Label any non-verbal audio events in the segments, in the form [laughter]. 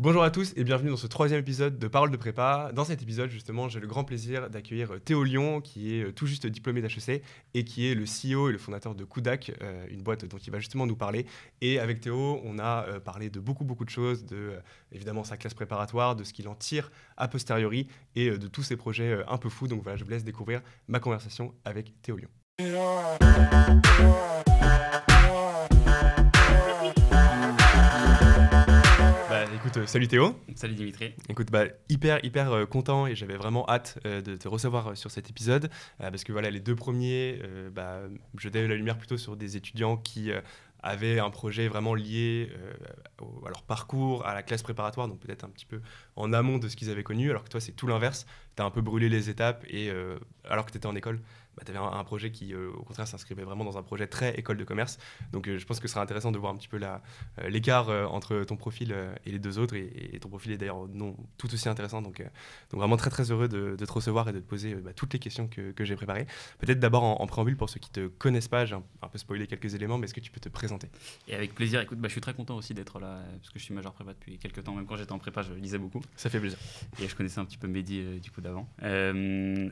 Bonjour à tous et bienvenue dans ce troisième épisode de Parole de Prépa. Dans cet épisode, justement, j'ai le grand plaisir d'accueillir euh, Théo Lyon, qui est euh, tout juste diplômé d'HEC et qui est le CEO et le fondateur de Kudak, euh, une boîte dont il va justement nous parler. Et avec Théo, on a parlé de beaucoup, beaucoup de choses, de évidemment sa classe préparatoire, de ce qu'il en tire a posteriori et de tous ses projets un peu fous. Donc voilà, je vous laisse découvrir ma conversation avec Théo Lyon. Écoute, euh, salut Théo. Salut Dimitri. Écoute, bah, hyper, hyper euh, content et j'avais vraiment hâte euh, de te recevoir sur cet épisode parce que voilà, les deux premiers, bah, je la lumière plutôt sur des étudiants qui avaient un projet vraiment lié à leur parcours, à la classe préparatoire, donc peut-être un petit peu en amont de ce qu'ils avaient connu, alors que toi, c'est tout l'inverse. Tu as un peu brûlé les étapes et alors que tu étais en école, bah, tu avais un, projet qui, euh, au contraire, s'inscrivait vraiment dans un projet très école de commerce. Donc, euh, je pense que ce sera intéressant de voir un petit peu euh, l'écart entre ton profil et les deux autres. Et, ton profil est d'ailleurs non tout aussi intéressant. Donc, donc vraiment très, très heureux de, te recevoir et de te poser bah, toutes les questions que, que j'ai préparées. Peut-être d'abord en, préambule, pour ceux qui ne te connaissent pas, j'ai un, peu spoilé quelques éléments, mais est-ce que tu peux te présenter? Et avec plaisir. Écoute, bah, je suis très content aussi d'être là, parce que je suis majeur prépa depuis quelques temps. Même quand j'étais en prépa, je lisais beaucoup. Ça fait plaisir. Et je connaissais un petit peu Mehdi du coup d'avant.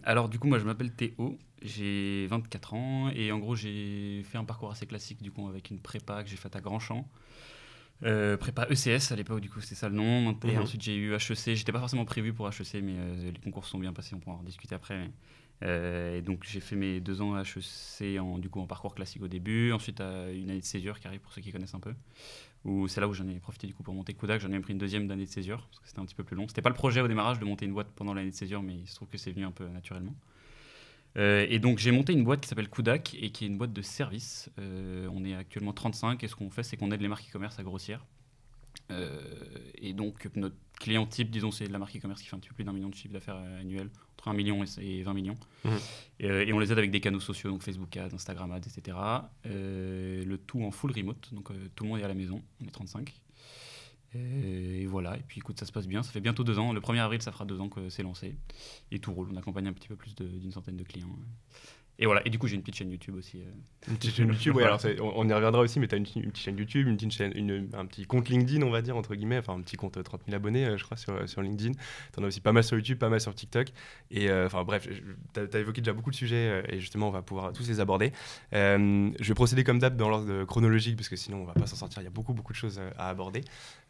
alors, du coup, moi, je m'appelle Théo. J'ai 24 ans et en gros j'ai fait un parcours assez classique du coup avec une prépa que j'ai faite à Grandchamp. Euh, prépa ECS à l'époque, du coup c'était ça le nom. Et mhm. ensuite j'ai eu HEC. J'étais pas forcément prévu pour HEC, mais euh, les concours sont bien passés, on pourra en discuter après. Euh, et donc j'ai fait mes deux ans à HEC en, du coup, en parcours classique au début. Ensuite une année de césure qui arrive pour ceux qui connaissent un peu. C'est là où j'en ai profité du coup pour monter Kodak. J'en ai pris une deuxième d'année de césure parce que c'était un petit peu plus long. C'était pas le projet au démarrage de monter une boîte pendant l'année de césure, mais il se trouve que c'est venu un peu naturellement. Euh, et donc j'ai monté une boîte qui s'appelle Kudak et qui est une boîte de service. Euh, on est actuellement 35 et ce qu'on fait c'est qu'on aide les marques e-commerce à grossir. Euh, et donc notre client type, disons, c'est de la marque e-commerce qui fait un petit peu plus d'un million de chiffre d'affaires annuel, entre 1 million et 20 millions. Mmh. Et, on les aide avec des canaux sociaux, donc Facebook Ads, Instagram Ads, etc. le tout en full remote, donc tout le monde est à la maison, on est 35. Et, voilà, et puis écoute, ça se passe bien. Ça fait bientôt deux ans. Le 1er avril, ça fera deux ans que c'est lancé. Et tout roule. On accompagne un petit peu plus d'une centaine de clients. Et voilà, et du coup j'ai une petite chaîne YouTube aussi. Euh. Une petite chaîne YouTube, oui, alors on, y reviendra aussi, mais tu as une, petite chaîne YouTube, une petite chaîne, un petit compte LinkedIn, on va dire, entre guillemets, enfin un petit compte 30 euh, 000 abonnés, euh, je crois, sur, sur LinkedIn. Tu en as aussi pas mal sur YouTube, pas mal sur TikTok. Et enfin bref, tu as, évoqué déjà beaucoup de sujets et justement on va pouvoir tous les aborder. je vais procéder comme d'hab dans l'ordre chronologique parce que sinon on va pas s'en sortir, il y a beaucoup beaucoup de choses à aborder.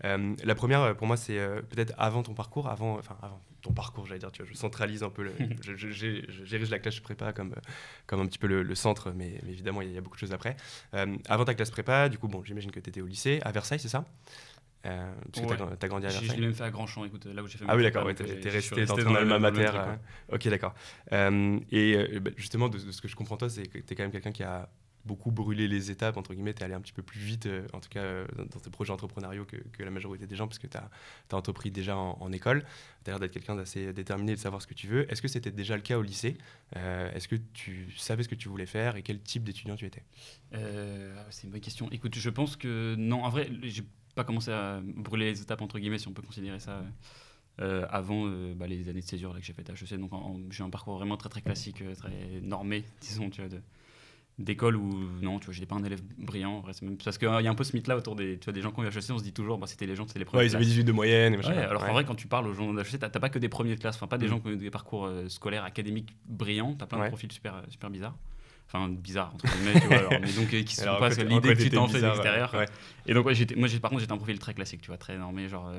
la première pour moi c'est peut-être avant ton parcours, avant, enfin avant ton parcours, j'allais dire, tu vois, je centralise un peu, le, [laughs] j'érige la classe prépa comme, comme un petit peu le, centre, mais, évidemment, il y, a beaucoup de choses après. Euh, avant ta classe prépa, du coup, bon, j'imagine que tu étais au lycée, à Versailles, c'est ça? Euh, parce que tu as, grandi à Versailles. Je l'ai même fait à Grandchamp, écoute, là où j'ai fait Ah oui, d'accord, tu es, resté dans ton alma mater. Euh, ok, d'accord. et bah, justement, de, de, ce que je comprends toi, c'est que tu es quand même quelqu'un qui a beaucoup brûlé les étapes, entre guillemets, es allé un petit peu plus vite, euh, en tout cas euh, dans, tes projets entrepreneuriaux que, la majorité des gens, parce que tu as, entrepris déjà en, école. Tu as l'air d'être quelqu'un d'assez déterminé, de savoir ce que tu veux. Est-ce que c'était déjà le cas au lycée? Euh, Est-ce que tu savais ce que tu voulais faire et quel type d'étudiant tu étais? C'est une bonne question. Écoute, je pense que non, en vrai, j'ai pas commencé à brûler les étapes, entre guillemets, si on peut considérer ça. avant bah, les années de césure là, que j'ai fait à HEC. Donc j'ai un parcours vraiment très très classique, très normé, disons, tu vois, d'école où non tu vois j'étais pas un élève brillant même, parce qu'il y a un peu ce mythe là autour des tu vois des gens qui ont eu HEC on se dit toujours bah, c'était les gens c'est les premiers ouais, ils avaient 18 de moyenne et alors en vrai quand tu parles aux gens d'HEC t'as pas que des premiers de classe enfin pas des mm. gens qui ont des parcours euh, scolaires académiques brillants t'as plein de profils super euh, super bizarres. Enfin bizarres entre guillemets tu vois alors, mais donc euh, qui [laughs] sont pas l'idée que tu t'en fais de l'extérieur et donc ouais, moi par contre j'étais un profil très classique tu vois très normé genre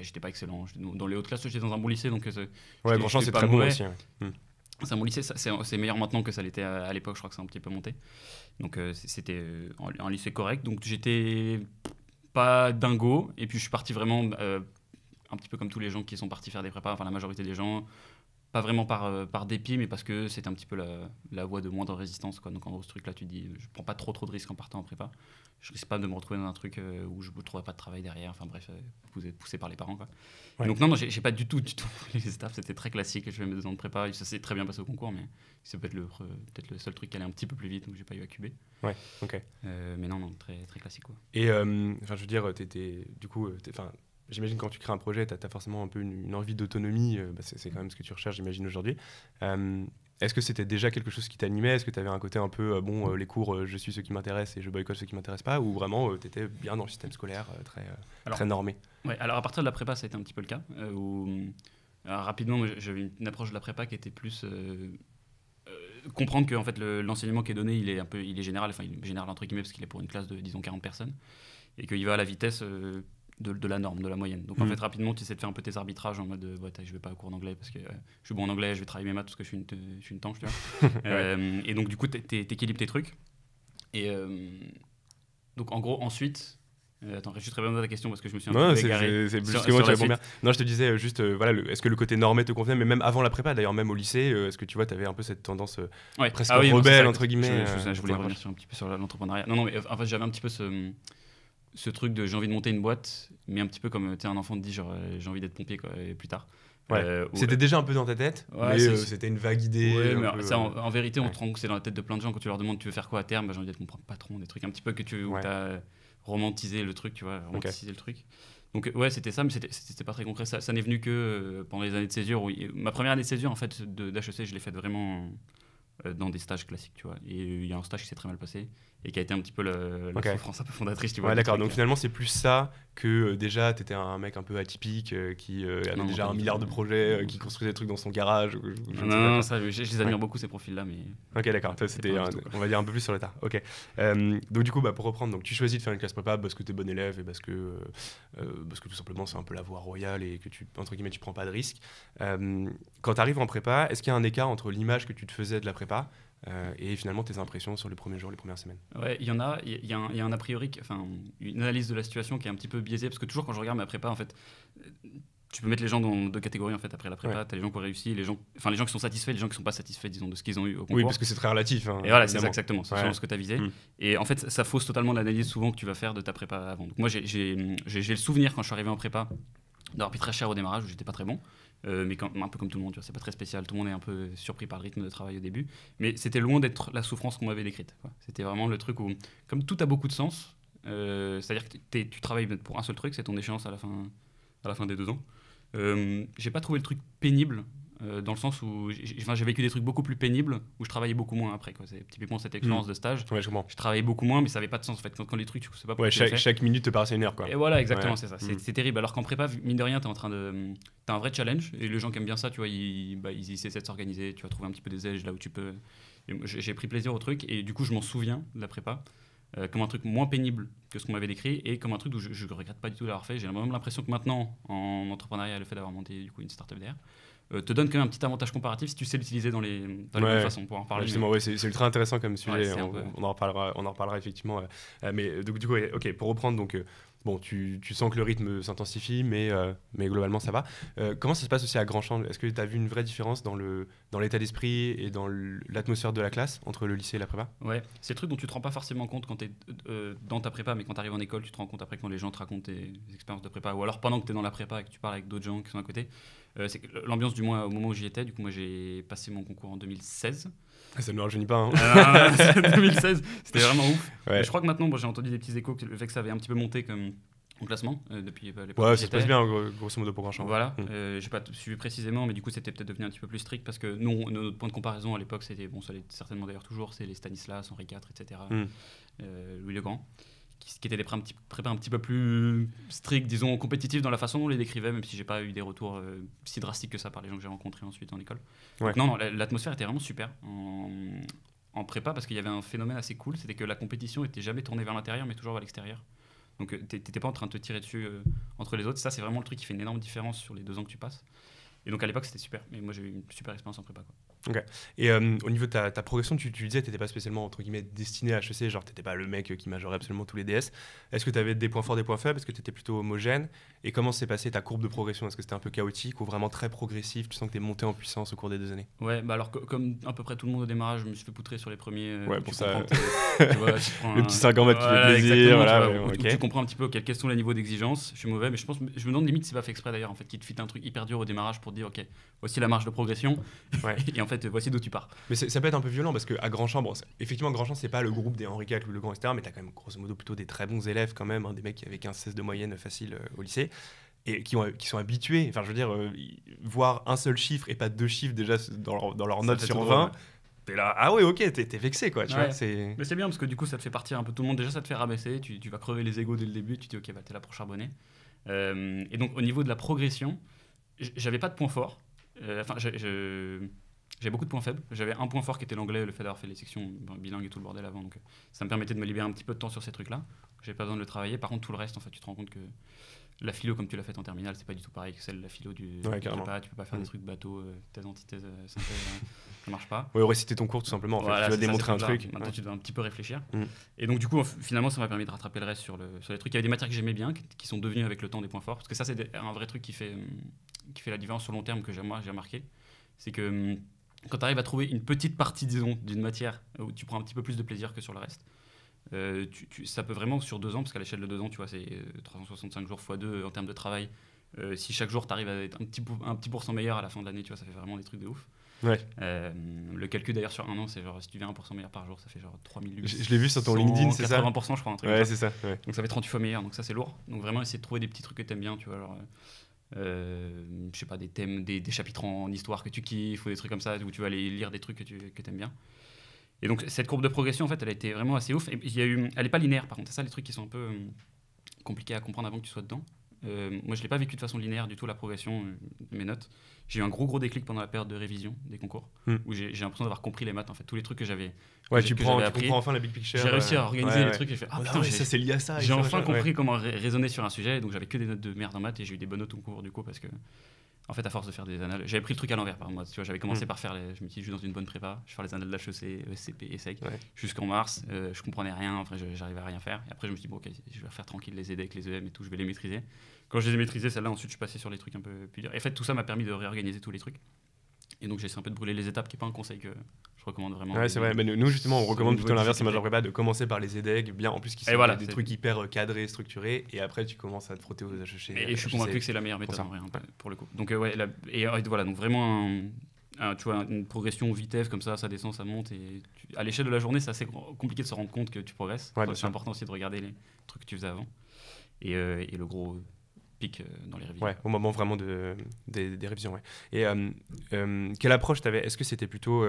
j'étais pas excellent. Dans les hautes classes j'étais dans un bon lycée donc ouais franchement c'est très bon aussi mm. C'est mon lycée, c'est meilleur maintenant que ça l'était à, l'époque, je crois que c'est un petit peu monté. Donc euh, c'était euh, un, lycée correct. Donc j'étais pas dingo. Et puis je suis parti vraiment euh, un petit peu comme tous les gens qui sont partis faire des prépas, enfin la majorité des gens, pas vraiment par, euh, par dépit, mais parce que c'est un petit peu la, la, voie de moindre résistance. Quoi. Donc en gros, ce truc-là, tu dis, je prends pas trop trop de risques en partant en prépa. Je risque pas de me retrouver dans un truc euh, où je ne trouverai pas de travail derrière. Enfin bref, euh, vous êtes poussé par les parents. Quoi. Donc non, non j'ai pas du tout, du tout [laughs] les staffs. C'était très classique. Je fais mes deux ans de prépa. Ça s'est très bien passé au concours, mais c'est peut-être le, peut le seul truc qui allait un petit peu plus vite, donc j'ai pas eu à cuber. Ouais, ok. mais non, non, très, très classique. Quoi. Et enfin, je veux dire, étais, du coup, enfin j'imagine quand tu crées un projet, tu as, forcément un peu une, envie d'autonomie. Euh, bah, c'est quand même ce que tu recherches, j'imagine, aujourd'hui. Euh, est-ce que c'était déjà quelque chose qui t'animait? Est-ce que tu avais un côté un peu, bon, les cours, je suis ceux qui m'intéressent et je boycotte ceux qui m'intéressent pas? Ou vraiment, tu étais bien dans le système scolaire, très, très normé? Ouais, alors à partir de la prépa, ça a été un petit peu le cas. où, rapidement, j'avais une approche de la prépa qui était plus comprendre que en fait l'enseignement qui est donné il est un peu il est général enfin il est général entre guillemets parce qu'il est pour une classe de disons 40 personnes et qu'il va à la vitesse euh, de, la norme, de la moyenne. Donc en mm. fait, rapidement, tu essaies de faire un peu tes arbitrages en mode ouais, je vais pas à cours d'anglais parce que euh, je suis bon en anglais, je vais travailler mes maths parce que je suis une, je suis une tanche, tu vois. [laughs] Euh, et donc, du coup, tu équilibres tes trucs. Et donc, en gros, ensuite, attends, je juste répondu à ta question parce que je me suis un non, peu égaré. C'est plus que moi, tu bien. Non, je te disais juste, voilà, est-ce que le côté normé te convenait, mais même avant la prépa, d'ailleurs, même au lycée, est-ce que tu vois, tu avais un peu cette tendance presque ah rebelle, entre guillemets Je, voulais revenir un petit peu sur l'entrepreneuriat. Non, non, mais en fait, j'avais un petit peu ce ce truc de j'ai envie de monter une boîte, mais un petit peu comme tu un enfant te dit genre euh, j'ai envie d'être pompier quoi, et plus tard. Euh, c'était déjà un peu dans ta tête, mais euh, c'était une vague idée. en, vérité, on te rend que c'est dans la tête de plein de gens quand tu leur demandes tu veux faire quoi à terme, bah, j'ai envie d'être mon patron, des trucs un petit peu que tu as romantisé le truc, tu vois, romantisé le truc. Donc ouais, c'était ça, mais c'était pas très concret. Ça, ça n'est venu que pendant les années de césure. Où, ma première année de césure, en fait, d'HEC, je l'ai faite vraiment dans des stages classiques, tu vois. Et il y a un stage qui s'est très mal passé et qui a été un petit peu le, la souffrance un peu fondatrice, tu vois. Ouais, d'accord. Donc finalement, c'est plus ça que euh, déjà, tu étais un mec un peu atypique euh, qui euh, avait déjà un milliard de projets, qui construisait des trucs dans son garage. non, non, ça, je, les admire beaucoup ces profils-là, mais. Ok, d'accord. C'était, on va dire un peu plus sur le tas. Ok. donc du coup, bah, pour reprendre, donc tu choisis de faire une classe prépa parce que tu es bon élève et parce que parce que tout simplement c'est un peu la voie royale et que tu entre guillemets tu prends pas de risques. quand tu arrives en prépa, est-ce qu'il y a un écart entre l'image que tu te faisais de la prépa euh, et finalement tes impressions sur les premiers jours, les premières semaines Ouais, il y en a. Il y, y, a un a priori, enfin, une analyse de la situation qui est un petit peu biaisée parce que toujours quand je regarde ma prépa, en fait, tu peux mettre les gens dans deux catégories en fait après la prépa. Tu as les gens qui ont réussi, les gens, enfin les gens qui sont satisfaits, les gens qui sont pas satisfaits, disons, de ce qu'ils ont eu au concours. Oui, parce que c'est très relatif. Hein, et voilà, c'est exactement, c'est ce que tu as visé. Mm. Et en fait, ça fausse totalement l'analyse souvent que tu vas faire de ta prépa avant. Donc moi, j'ai le souvenir quand je suis arrivé en prépa d'avoir pris très cher au démarrage où j'étais pas très bon. Euh, mais un peu comme tout le monde, c'est pas très spécial. Tout le monde est un peu surpris par le rythme de travail au début, mais c'était loin d'être la souffrance qu'on m'avait décrite. C'était vraiment le truc où, comme tout a beaucoup de sens, euh, c'est-à-dire que tu travailles pour un seul truc, c'est ton échéance à la fin, à la fin des deux ans. Euh, j'ai pas trouvé le truc pénible euh, dans le sens où j'ai vécu des trucs beaucoup plus pénibles où je travaillais beaucoup moins après. C'est typiquement cette expérience hmm. de stage. je, travaillais beaucoup moins, mais ça n'avait pas de sens en fait. Quand, les trucs, tu sais pas ouais, chaque, chaque, minute te paraissait une heure. Quoi. Et voilà, exactement, c'est ça. Hmm. C'est terrible. Alors qu'en prépa, mine de rien, tu es en train de. As un vrai challenge et les gens qui aiment bien ça, tu vois, ils, bah, ils essaient de s'organiser. Tu vas trouver un petit peu des edges là où tu peux. J'ai pris plaisir au truc et du coup, je m'en souviens de la prépa. Euh, comme un truc moins pénible que ce qu'on m'avait décrit et comme un truc où je ne regrette pas du tout d'avoir fait. J'ai même l'impression que maintenant, en entrepreneuriat, le fait d'avoir monté du coup, une startup derrière, te donne quand même un petit avantage comparatif si tu sais l'utiliser dans les, dans les bonnes façons pour en parler. Justement, ouais, c'est ultra intéressant comme sujet. on, en reparlera, on en reparlera effectivement. Euh, mais donc, du coup, ok, pour reprendre, donc, bon, tu, sens que le rythme s'intensifie, mais, euh, globalement, ça va. Euh, comment ça se passe aussi à Grandchamp Est-ce que tu as vu une vraie différence dans l'état d'esprit et dans l'atmosphère de la classe entre le lycée et la prépa? Ouais, c'est le truc dont tu te rends pas forcément compte quand tu es euh, dans ta prépa, mais quand tu arrives en école, tu te rends compte après quand les gens te racontent tes expériences de prépa, ou alors pendant que tu es dans la prépa et que tu parles avec d'autres gens qui sont à côté. c'est l'ambiance, du moins, au moment où j'y étais, du coup, moi j'ai passé mon concours en 2016. Ah, ça ne nous rajeunit pas. Hein. 2016, [laughs] c'était vraiment ouf. Je crois que maintenant, bon, j'ai entendu des petits échos que le fait que ça avait un petit peu monté comme classement euh, depuis euh, Ouais, ça se passe bien, grosso modo, pour Grandchamp. Voilà, mm. euh, j'ai pas suivi précisément, mais du coup, c'était peut-être devenu un petit peu plus strict parce que nous, notre point de comparaison à l'époque, c'était, bon, ça l'est certainement d'ailleurs toujours, c'est les Stanislas, Henri IV, etc., mm. Louis le Grand, qui, qui étaient des prépas un petit, peu plus stricts, disons, compétitifs dans la façon dont on les décrivait, même si j'ai pas eu des retours si drastiques que ça par les gens que j'ai rencontrés ensuite en école. non, non, l'atmosphère était vraiment super en, en prépa parce qu'il y avait un phénomène assez cool, c'était que la compétition était jamais tournée vers l'intérieur, mais toujours vers l'extérieur. Donc, euh, tu n'étais pas en train de te tirer dessus euh, entre les autres. Ça, c'est vraiment le truc qui fait une énorme différence sur les deux ans que tu passes. Et donc, à l'époque, c'était super. Mais moi, j'ai eu une super expérience en prépa. Quoi. Et euh, au niveau de ta, progression, tu, tu disais que tu n'étais pas spécialement entre guillemets, destiné à HEC, genre tu n'étais pas le mec qui majorait absolument tous les DS. Est-ce que tu avais des points forts, des points faibles? Est-ce que tu étais plutôt homogène? Et comment s'est passée ta courbe de progression? Est-ce que c'était un peu chaotique ou vraiment très progressif? Tu sens que tu es monté en puissance au cours des deux années? Ouais, bah alors comme à peu près tout le monde au démarrage, je me suis fait poutrer sur les premiers. Euh, ouais, pour ça. le petit 50 mètres, tu fais plaisir. Voilà, tu, comprends un petit peu quels sont les niveaux d'exigence. Je suis mauvais, mais je, pense, je me demande limite si c'est pas fait exprès d'ailleurs, en fait, qui te fit un truc hyper dur au démarrage pour dire, ok, voici la marge de progression. [laughs] et en fait, voici d'où tu pars. Mais ça peut être un peu violent parce qu'à Grandchamp, bon, effectivement, Grandchamp, c'est pas le groupe des Henri IV, le Grand, etc. Mais tu as quand même grosso modo plutôt des très bons élèves, quand même, hein, des mecs qui avaient 15-16 de moyenne facile euh, au lycée. et qui, ont, qui sont habitués. Enfin, je veux dire, euh, voir un seul chiffre et pas deux chiffres déjà dans leur, dans leur note fait sur tout 20, drôle, ouais. t'es là, ah ouais, ok, t'es t'es vexé, quoi. Tu Ouais. vois, c'est. Mais c'est bien parce que du coup, ça te fait partir un peu tout le monde. Déjà, ça te fait rabaisser. Tu, tu vas crever les égos dès le début. Tu te dis, ok, bah, t'es là pour charbonner. Euh, et donc, au niveau de la progression, j'avais pas de point fort. Euh, Enfin, je- j'avais beaucoup de points faibles. J'avais un point fort qui était l'anglais, le fait d'avoir fait les sections bilingues et tout le bordel avant. Donc, euh, ça me permettait de me libérer un petit peu de temps sur ces trucs-là. J'avais pas besoin de le travailler. Par contre, tout le reste, en fait, tu te rends compte que la philo, comme tu l'as fait en terminale, c'est pas du tout pareil que celle de la philo du. Ouais. Tu peux pas faire Mm. des trucs bateau, euh, thèse, antithèse, euh, synthèse, euh, ça marche pas. Ouais, réciter ton cours tout simplement. En fait. Voilà, tu ça, démontrer un trucs-là. truc. Maintenant, Ouais. tu dois un petit peu réfléchir. Mm. Et donc, du coup, finalement, ça m'a permis de rattraper le reste sur, le, sur les trucs. Il y avait des matières que j'aimais bien, qui, sont devenues avec le temps des points forts. Parce que ça, c'est un vrai truc qui fait, qui fait la différence sur long terme que j'ai, moi, j'ai remarqué. C'est que hum, quand tu arrives à trouver une petite partie, disons, d'une matière où tu prends un petit peu plus de plaisir que sur le reste, euh, tu- tu- ça peut vraiment, sur deux ans, parce qu'à l'échelle de deux ans, tu vois, c'est euh, 365 jours x 2 en termes de travail. Euh, si chaque jour, tu arrives à être un petit, un petit pourcent meilleur à la fin de l'année, tu vois, ça fait vraiment des trucs de ouf. Ouais. Euh, le calcul d'ailleurs sur un an, c'est genre si tu deviens 1% meilleur par jour, ça fait genre 3000 Je, je l'ai vu sur ton LinkedIn, c'est ça? 80% je crois, un truc Ouais, c'est ça. ouais. Donc ça fait 38 fois meilleur, donc ça c'est lourd. Donc vraiment essayer de trouver des petits trucs que t'aimes bien, tu vois, genre, euh, je sais pas, des thèmes, des, chapitres en histoire que tu kiffes ou des trucs comme ça, où tu vas aller lire des trucs que tu aimes bien. Et donc cette courbe de progression, en fait, elle a été vraiment assez ouf. Elle est pas linéaire, par contre, c'est ça les trucs qui sont un peu euh, compliqués à comprendre avant que tu sois dedans. Euh, moi, je l'ai pas vécu de façon linéaire du tout la progression euh, de mes notes. J'ai eu un gros gros déclic pendant la période de révision des concours, Hmm. où j'ai l'impression d'avoir compris les maths, en fait, tous les trucs que j'avais. Ouais, tu, prends, tu comprends enfin la big picture. J'ai réussi à organiser ouais, les ouais. trucs et j'ai fait ah Ah putain, ça c'est lié à ça. j'ai enfin compris comment ra- raisonner sur un sujet, donc j'avais que des notes de merde en maths et j'ai eu des bonnes notes au cours du coup parce que, en fait, à force de faire des annales, j'avais pris le truc à l'envers par moi. Tu vois, j'avais commencé Mm. par faire, les, je me suis dans une bonne prépa, je vais faire les annales d'HEC, ESCP et SEC Ouais. jusqu'en mars. euh, je comprenais rien, enfin, j'arrivais à rien faire. Et après, je me suis dit, bon, ok, je vais refaire tranquille les EDEC, les EM et tout, je vais les maîtriser. Quand je les ai maîtrisés, celle-là, ensuite, je suis passé sur les trucs un peu plus durs. Et en fait, tout ça m'a permis de réorganiser tous les trucs. Et donc, j'ai essayé un peu de brûler les étapes, qui n'est pas un conseil que je recommande vraiment. Ouais, c'est vrai. Mais nous, justement, on recommande plutôt l'inverse en majeure prépa de commencer par les EDEC, bien en plus qui sont voilà, des trucs hyper euh, cadrés, structurés, et après tu commences à te frotter aux HEC. Et, et je suis HEC. convaincu que c'est la meilleure pour méthode ça. en vrai, hein, pour le coup. Donc euh, ouais, la- et, euh, voilà, donc vraiment un- un- tu vois, une progression vitesse comme ça, ça descend, ça monte. Et tu- à l'échelle de la journée, c'est assez compliqué de se rendre compte que tu progresses. Ouais, c'est important aussi de regarder les trucs que tu faisais avant. Et, euh, et le gros euh, dans les révisions. Ouais, au moment vraiment de, des, révisions. Ouais. Et euh, euh, quelle approche tu avais Est-ce que c'était plutôt,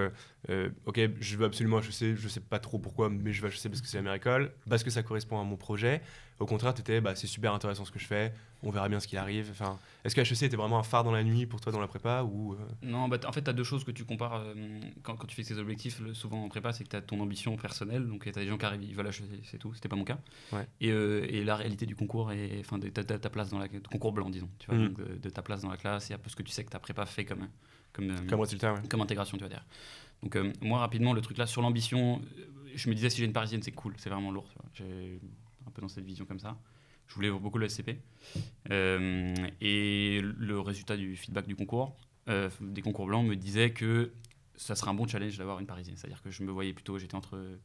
ok, je veux absolument HEC, je sais pas trop pourquoi, mais je veux HEC parce que c'est la meilleure parce que ça correspond à mon projet Au contraire, tu étais, bah, c'est super intéressant ce que je fais, on verra bien ce qui arrive. Enfin, Est-ce que HEC était vraiment un phare dans la nuit pour toi dans la prépa ou, euh, Non, bah, en fait, tu as deux choses que tu compares euh, quand, quand tu fais tes objectifs, le- souvent en prépa, c'est que tu as ton ambition personnelle, donc tu as des gens qui arrivent, ils veulent acheter, c'est tout, c'était pas mon cas. Ouais. Et, euh, et la réalité du concours, et, enfin, de ta, place dans la concours blanc, disons, tu vois, donc de, de ta place dans la classe et un peu ce que tu sais que ta prépa fait comme, comme, comme résultat ouais. comme intégration, tu vas dire. Donc, euh, moi, rapidement, le truc là, sur l'ambition, je me disais, si j'ai une parisienne, c'est cool, c'est vraiment lourd. tu vois. J'ai un peu dans cette vision comme ça. Je voulais beaucoup le SCP. Euh, et le résultat du feedback du concours, euh, des concours blancs, me disait que ça serait un bon challenge d'avoir une parisienne. C'est-à-dire que je me voyais plutôt, j'étais entre. euh,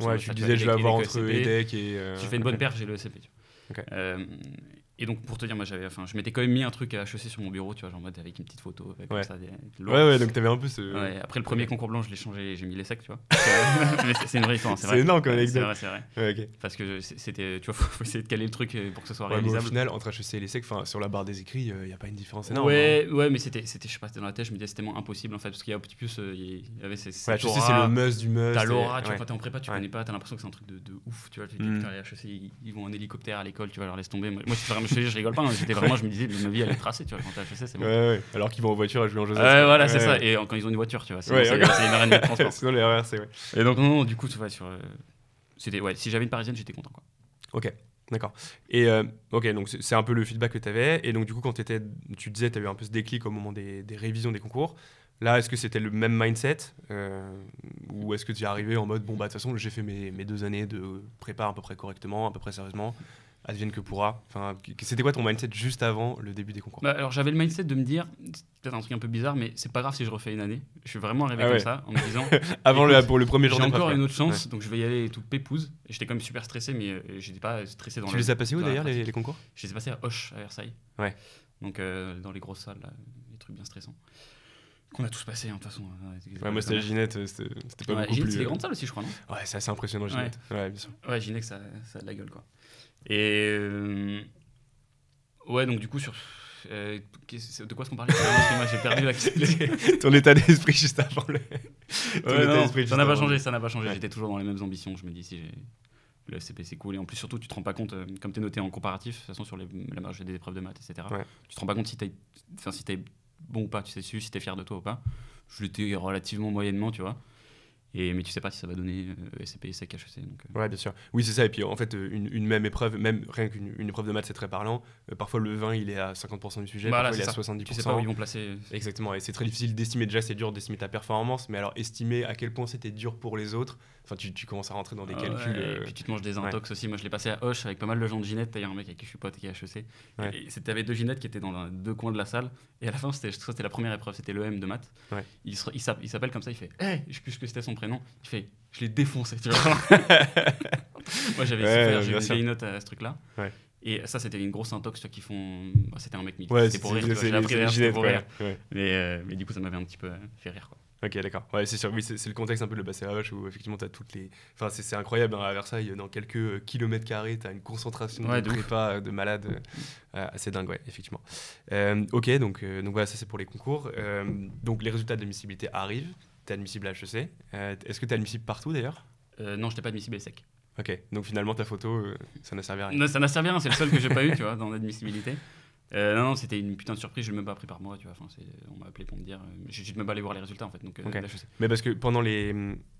Ouais, tu disais, je vais avoir entre. EDEC et. Si je fais une bonne [laughs] perf, j'ai le SCP. tu vois. Ok. Euh, et donc, pour te dire, moi, j'avais, enfin, je m'étais quand même mis un truc à HEC sur mon bureau, tu vois, genre en mode avec une petite photo, avec comme Ouais. ça, des, Ouais, ouais, donc t'avais un peu ce. Ouais, après le premier concours blanc, je l'ai changé, j'ai mis les secs, tu vois. [laughs] Mais c'est c'est une vraie histoire, c'est C'est vrai. énorme comme Ouais, anecdote. C'est vrai, c'est vrai. Ouais. Parce que c'est- c'était, tu vois, faut, essayer de caler le truc euh, pour que ce soit Ouais, mais au réalisable. final, entre HEC et les SEC, enfin, sur la barre des écrits, il n'y a pas une différence énorme. hein. ouais, ouais, mais c'était, c'était, je sais pas, c'était dans la tête, je me disais c'était tellement impossible en fait, parce qu'il y a un petit plus, euh, il y avait ces, Ouais, HEC, c'est le must du must. T'as l'aura, tu vois, ouais. quand t'es en prépa, tu Ouais. connais pas, t'as l'impression que c'est un truc de, ouf, tu vois. Mm. les HEC, ils, ils vont en hélicoptère à l'école, tu vas leur laisser tomber. Moi, moi, c'est vraiment, je, je rigole pas, hein, j'étais vraiment, je me disais, ma vie, elle est tracée, tu vois, quand t'es HEC, c'est bon. Ouais, ouais. Alors qu'ils vont en voiture à jouer en Joseph. Ouais, voilà, c'est Ouais, ça. ouais. Et quand ils ont une voiture, tu vois, c'est, c'est une arène de transport. [laughs] Sinon, les c'est ouais. Et donc, non, non, du coup, tu vois, sur. euh, c'était, ouais, si j'avais une parisienne, j'étais content, quoi. Ok, d'accord. Et euh, ok, donc c'est c'est un peu le feedback que tu avais. Et donc, du coup, quand étais, tu disais, tu eu un peu ce déclic au moment des, des révisions des concours. Là, est-ce que c'était le même mindset euh, Ou est-ce que tu es arrivé en mode, bon, bah, de toute façon, j'ai fait mes, mes deux années de prépa à peu près correctement, à peu près sérieusement, advienne que pourra Enfin, C'était quoi ton mindset juste avant le début des concours? Bah, alors, j'avais le mindset de me dire, c'est peut-être un truc un peu bizarre, mais c'est pas grave si je refais une année. Je suis vraiment arrivé Ah comme ça, en me disant, [laughs] Avant le, pour le premier jour j'ai encore une autre chance, donc je vais y aller tout pépouse. Et j'étais quand même super stressé, mais euh, j'étais pas stressé dans Tu le- les as passés où d'ailleurs, les, les concours? Je les ai passés à Hoche, à Versailles. Ouais. Donc, euh, dans les grosses salles, là, les trucs bien stressants. Qu'on a tous passé, hein, de toute façon. euh, Ouais, moi, c'était Ginette, euh, c'était pas Ouais, beaucoup Ginette, plus. c'est euh, grandes salles aussi, je crois, non? Ouais, c'est assez impressionnant, Ginette. Ouais, bien sûr. Ouais, Ginette, ça, ça a de la gueule, quoi. Et euh, Ouais, donc du coup, sur. euh, de quoi est-ce qu'on parlait? J'ai perdu la. [laughs] Ton état d'esprit juste avant le. Ton Ouais, état non, ça n'a pas changé, ça n'a pas changé. Ouais. J'étais toujours dans les mêmes ambitions. Je me dis, si j'ai. Le SCP, c'est cool. Et en plus, surtout, tu te rends pas compte, euh, comme tu es noté en comparatif, de toute façon, sur les, la majorité des épreuves de maths, etc., Ouais. tu te rends pas compte si tu enfin, si es bon ou pas, tu sais si tu es fier de toi ou pas. Je l'étais relativement moyennement, tu vois. Et, mais tu sais pas si ça va donner euh, SCP, SEC, HEC. Donc, euh, Ouais, bien sûr. Oui, c'est ça. Et puis, en fait, une, une même épreuve, même rien qu'une une épreuve de maths, c'est très parlant. Euh, parfois, le 20, il est à 50% du sujet, Voilà, parfois, il est à ça. 70%. tu sais pas où ils vont placer. Exactement, et c'est très difficile d'estimer. Déjà, c'est dur d'estimer ta performance, mais alors estimer à quel point c'était dur pour les autres, enfin, tu, tu commences à rentrer dans des Ah calculs. ouais, euh, Et puis tu te manges des intox aussi. Moi, je l'ai passé à Hoche avec pas mal de gens de Ginette. D'ailleurs, un mec avec qui je suis pote et qui est HEC. Ouais. Et c'était avec deux Ginettes qui étaient dans deux coins de la salle. Et à la fin, c'était la première épreuve, c'était l'EM de maths. Il se- il s'app- il s'appelle comme ça, il fait Hey Je sais plus ce que c'était son prénom. Il fait Je l'ai défoncé. Tu vois [laughs] Moi, j'avais j'ai une vieille note à ce truc-là. Et ça, c'était une grosse intox qui font. bah, c'était un mec. Ouais, c'était pour rire. l'ai appris pour rire. Mais, euh, mais du coup, ça m'avait un petit peu fait rire. Quoi. Ok, d'accord. Ouais, c'est sûr. Oui, c'est le contexte un peu de vache où effectivement tu as toutes les. Enfin, c'est incroyable hein, à Versailles, dans quelques euh, kilomètres carrés, tu as une concentration Ouais, de prépa, euh, de malades euh, assez dingue, ouais, effectivement. Euh, ok, donc, euh, donc voilà, ça c'est pour les concours. Donc les résultats d'admissibilité arrivent. Tu es admissible à HEC. Est-ce que tu es admissible partout d'ailleurs? Non, j'étais pas admissible à SEC. Ok, donc finalement ta photo, ça n'a servi à rien. Non, ça n'a servi à rien, c'est le seul que j'ai pas eu, tu vois, dans l'admissibilité. Euh, non, non, c'était une putain de surprise, je l'ai même pas appris par moi, tu vois. Enfin, on m'a appelé pour me dire. euh, J'ai juste même pas allé voir les résultats en fait. Donc, euh, Ok. là, je sais. Mais parce que pendant les.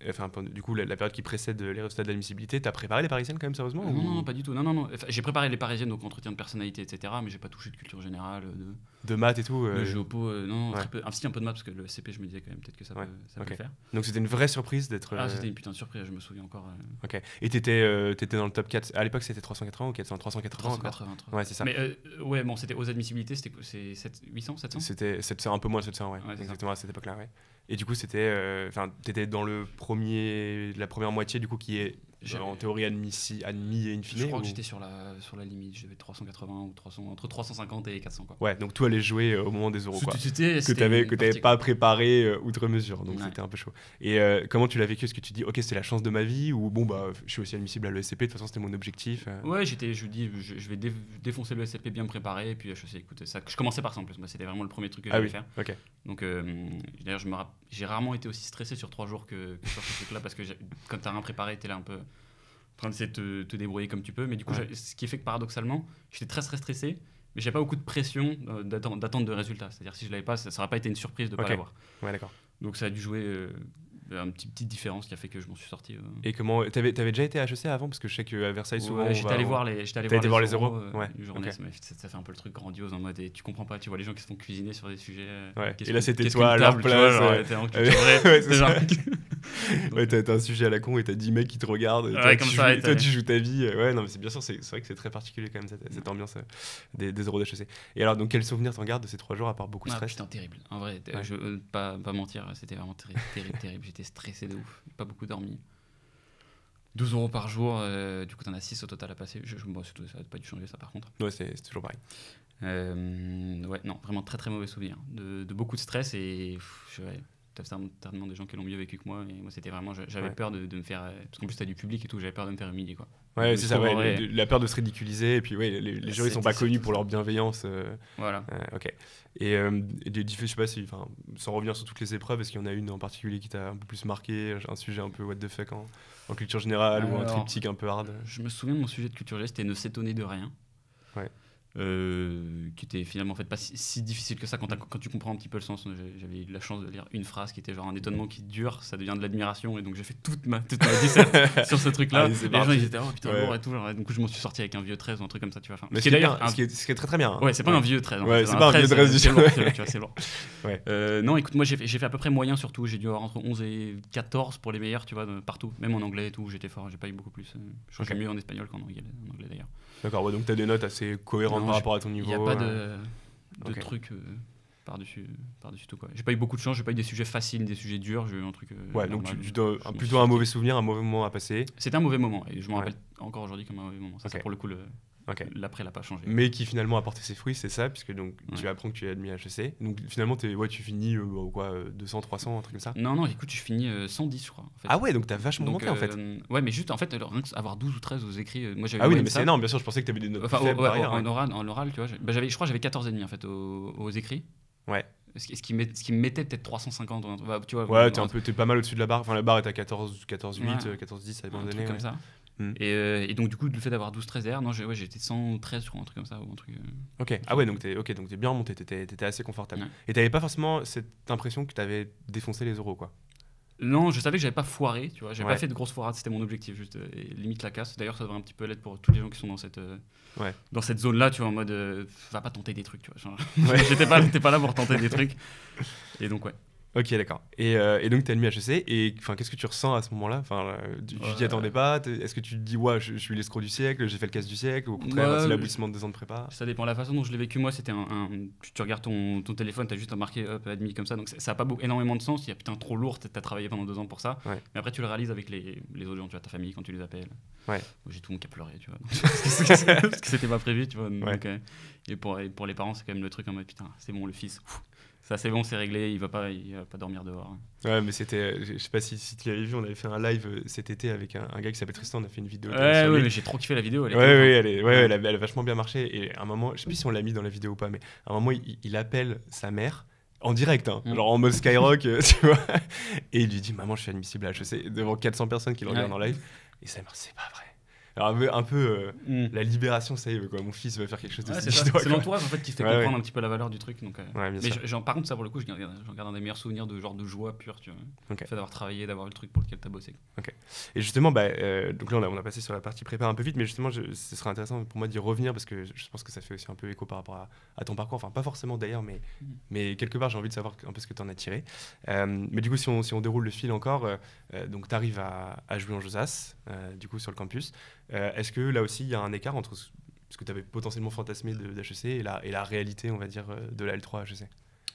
Enfin, du coup, la, la période qui précède les résultats d'admissibilité, tu as préparé les parisiennes quand même sérieusement Non, ou- non, non, pas du tout. Non, non, non. Enfin, j'ai préparé les parisiennes, donc entretien de personnalité, etc. Mais j'ai pas touché de culture générale, de, De maths et tout euh, géopo. euh, non, ouais. très peu. Ah, si, un peu de maths, parce que le CP, je me disais quand même, peut-être que ça Ouais, peut, ça ok. peut le faire. Donc c'était une vraie surprise d'être. Ah, euh, c'était une putain de surprise, je me souviens encore. euh, Ok. Et t'étais euh, t'étais dans le top 4. À l'époque, c'était 380 ou 400 380 encore? 383. Ouais, c'est ça. Mais ouais, bon, c'était aux admissibilités, c'était quoi, c'est 7 800, 700 C'était 700, un peu moins de 700, ouais. Ouais, c'est ça. Exactement à cette époque-là, ouais. Et du coup, c'était. Enfin, t'étais dans le premier. La première moitié, du coup, qui est en théorie admis, admis et in fine. Je crois ou- que j'étais sur la, sur la limite, j'avais 380 ou 300, entre 350 et 400 quoi. Ouais, donc tout allait jouer euh, au moment des euros, quoi. C'était- Que c'était t'avais partie- pas préparé euh, outre mesure, donc Ouais. c'était un peu chaud. Et euh, comment tu l'as vécu? Est-ce que tu dis, ok, c'est la chance de ma vie ou bon bah, je suis aussi admissible à l'ESCP. De toute façon, c'était mon objectif. euh. Ouais, j'étais, je dis, je, je vais dé- défoncer le SCP bien préparé, et puis je sais, écoute, ça, je commençais par ça en plus, moi c'était vraiment le premier truc que Ah j'allais oui. faire. Donc d'ailleurs, je j'ai rarement été aussi stressé sur trois jours que, que sur ce truc-là, parce que quand t'as rien préparé, t'es là un peu train d'essayer de te, te débrouiller comme tu peux. Mais du coup, Ouais. ce qui fait que paradoxalement, j'étais très très stressé, mais j'ai pas beaucoup de pression euh, d'attente d'attente de résultats. C'est-à-dire si je l'avais pas, ça, ça aurait pas été une surprise de pas Ok. l'avoir. Ouais, d'accord. Donc ça a dû jouer euh, une petite, petite différence qui a fait que je m'en suis sorti. euh. Et comment T'avais avais déjà été à HEC avant? Parce que je sais qu'à Versailles, souvent. Ouais, j'étais allé voir les, j'étais allé voir les euros, euh, Ouais, journée, ça, fait, ça- ça fait un peu le truc grandiose en mode et tu comprends pas, tu vois les gens qui se font cuisiner sur des sujets. euh, Ouais, et là, c'était toi à leur place, ouais. t'as un sujet à la con et t'as 10 mecs qui te regardent. Ouais, toi, comme tu, ça, joues, et toi, tu joues ta vie. euh, Ouais, non, mais c'est bien sûr, c'est c'est vrai que c'est très particulier quand même cette, cette ambiance euh, des, des euros d'HEC. Et alors, donc, quel souvenir t'en gardes de ces trois jours à part beaucoup de Ah, stress? putain, terrible. En vrai, je euh, pas, pas mentir, c'était vraiment terrible, terrible, terrible. J'étais stressé de ouf, pas beaucoup dormi. 12 euros par jour, euh, du coup t'en as 6 au total à passer. Je, je, bon, c'est tout, ça n'a pas dû changer ça par contre. Ouais, c'est c'est toujours pareil. Euh, ouais, non, vraiment très très mauvais souvenir. De, de beaucoup de stress et pff, je certainement des gens qui l'ont mieux vécu que moi. Et moi, c'était vraiment, j'avais Ouais. peur de, de me faire. euh, Parce qu'en plus, t'as du public et tout, j'avais peur de me faire humilier quoi. Ouais, c'est ça, ouais, vrai- le- la peur de se ridiculiser. Et puis, ouais, les, les jurys sont pas connus pour leur bienveillance. euh, Voilà. euh, ok. Et, euh, et des- je sais pas si, enfin, sans revenir sur toutes les épreuves, est-ce qu'il y en a une en particulier qui t'a un peu plus marqué Un sujet un peu what the fuck en, en culture générale ou un Alors, triptyque un peu hard? Je me souviens de mon sujet de culture G, c'était ne s'étonner de rien. Ouais. Euh, qui était finalement en fait pas si, si difficile que ça quand, t'as- quand tu comprends un petit peu le sens. J'avais eu la chance de lire une phrase qui était genre un étonnement qui dure, ça devient de l'admiration et donc j'ai fait toute ma, toute ma disserte [laughs] sur ce truc-là. C'est les gens ils étaient oh putain Ouais. lourd et tout. genre, et donc je m'en suis sorti avec un vieux 13 ou un truc comme ça, tu vois. Enfin, Mais ce qui est bien, un- ce qui est, ce qui est très très bien. hein. Ouais, c'est pas un vieux 13. hein, Ouais, c'est pas un vieux 13 du c'est. [laughs] Ouais. Euh, non, écoute, moi j'ai fait, à peu près moyen surtout. J'ai dû avoir entre 11 et 14 pour les meilleurs, tu vois, partout. Même en anglais et tout, j'étais fort. J'ai pas eu beaucoup plus. euh, Je crois que mieux en espagnol qu'en anglais, d'ailleurs. D'accord, donc t'as des notes assez cohérentes par j'ai- rapport à ton Il n'y a pas euh, de, de ok. trucs euh, par-dessus par -dessus tout. J'ai pas eu beaucoup de chance, j'ai pas eu des sujets faciles, des sujets durs. J'ai eu un truc. euh, Ouais, donc tu, tu dois- m'en plutôt un mauvais souvenir, un mauvais moment à passer. C'était un mauvais moment et je m'en Ouais. rappelle encore aujourd'hui comme un mauvais moment. Ça, c'est pour le coup le, Ok. L'après n'a pas changé. Mais qui finalement a porté ses fruits, c'est ça, puisque donc tu apprends que tu es admis à HEC. Donc finalement, t'es- ouais, tu finis euh, quoi, euh, 200, 300, un truc comme ça. Non, non, écoute, je finis euh, 110, je crois. En fait. Ah ouais, donc t'as vachement Donc, monté en fait. euh, Ouais, mais juste, en fait, alors, rien que avoir 12 ou 13 aux écrits, euh, moi j'avais. Ah oui, ouais, mais ça. c'est énorme, bien sûr, je pensais que t'avais des notes Enfin, faibles ouais, en, hein. oral, en oral, tu vois. bah, j'avais, je crois que j'avais 14 et demi en fait aux, aux écrits. Ouais. Ce qui, met- ce qui me mettait peut-être 350, ou un truc, bah, tu vois. Ouais, t'es, un- un peu, t'es pas mal au-dessus de la barre. Enfin, la barre est à 14, 14 8, Ouais. euh, 14 10 à un un moment truc donné. comme ouais. ça. Et, euh, et donc, du coup, le fait d'avoir 12-13 derrière, non, j'ai, ouais, j'étais 113, je crois, un truc comme ça. Ou un truc, euh. Ok. Ah ouais, donc t'es, ok, donc t'es bien remonté, t'étais, t'étais assez confortable. Ouais. Et t'avais pas forcément cette impression que t'avais défoncé les euros, quoi. Non, je savais que j'avais pas foiré, tu vois. J'avais Ouais. pas fait de grosses foirades, c'était mon objectif, juste euh, limite la casse. D'ailleurs, ça devrait un petit peu l'être pour tous les gens qui sont dans cette, euh, Ouais. dans cette zone-là, tu vois, en mode, euh, va pas tenter des trucs, tu vois. Ouais. [laughs] j'étais pas, j'étais pas là pour tenter des trucs. Et donc, ouais. Ok, d'accord. Et, euh, et donc t'es admis à HEC. Et qu'est-ce que tu ressens à ce moment-là? Enfin, euh, tu, tu t'y Ouais. attendais pas? Est-ce que tu te dis, ouais, je, je suis l'escroc du siècle, j'ai fait le casse du siècle Ou au contraire, Ouais, c'est l'aboutissement de deux ans de prépa? Ça dépend de la façon dont je l'ai vécu. Moi, c'était un, un- tu, tu regardes ton, ton téléphone, t'as juste marqué hop, admis comme ça. Donc ça- ça a pas beaucoup- énormément de sens. Il y a putain trop lourd, t'as t'as travaillé pendant deux ans pour ça. Ouais. Mais après, tu le réalises avec les, les autres gens, tu vois, ta famille quand tu les appelles. Ouais. J'ai tout le monde qui a pleuré, tu vois. [laughs] parce que c'était pas prévu, tu vois. donc, Ouais. euh, et, pour, et pour les parents, c'est quand même le truc en mode putain, c'est bon, le fils. ouf, Ça, c'est bon, c'est réglé, il va pas, il va pas dormir dehors. Ouais, mais c'était. Je sais pas si, si tu l'avais vu, on avait fait un live euh, cet été avec un, un gars qui s'appelle Tristan, on a fait une vidéo. Ouais, mais j'ai trop kiffé la vidéo. Elle Ouais, ouais, hein. elle, est- ouais, elle, a, elle a vachement bien marché. Et à un moment, je sais plus si on l'a mis dans la vidéo ou pas, mais à un moment, il, il appelle sa mère en direct, hein, Mm. genre en mode Skyrock, euh, [laughs] tu vois. Et il lui dit Maman, je suis admissible à HEC, devant 400 personnes qui le regardent Ouais. en live. Et sa mère, c'est pas vrai. Un peu, un peu, euh, Mm. la libération, ça y est, quoi. Mon fils va faire quelque chose de Ouais, c'est l'entourage en fait qui fait Ouais, comprendre ouais. un petit peu la valeur du truc. Donc, euh, Mais genre, par contre, ça pour le coup, j'en garde un des meilleurs souvenirs de genre de joie pure, tu vois. Ok. Le fait d'avoir travaillé, d'avoir eu le truc pour lequel t'as bossé. Et justement, bah, euh, donc là, on a, on a passé sur la partie prépa un peu vite, mais justement, je- ce serait intéressant pour moi d'y revenir parce que je pense que ça fait aussi un peu écho par rapport à, à ton parcours. Enfin, pas forcément d'ailleurs, mais, Mhm. mais quelque part, j'ai envie de savoir un peu ce que tu en as tiré. Euh, mais du coup, si on, si on déroule le fil encore, euh, euh, donc tu arrives à, à jouer en Josas, euh, du coup, sur le campus. Euh, Est-ce que là aussi, il y a un écart entre ce que tu avais potentiellement fantasmé de, d'HEC et la, et la réalité, on va dire, euh, de la L3 HEC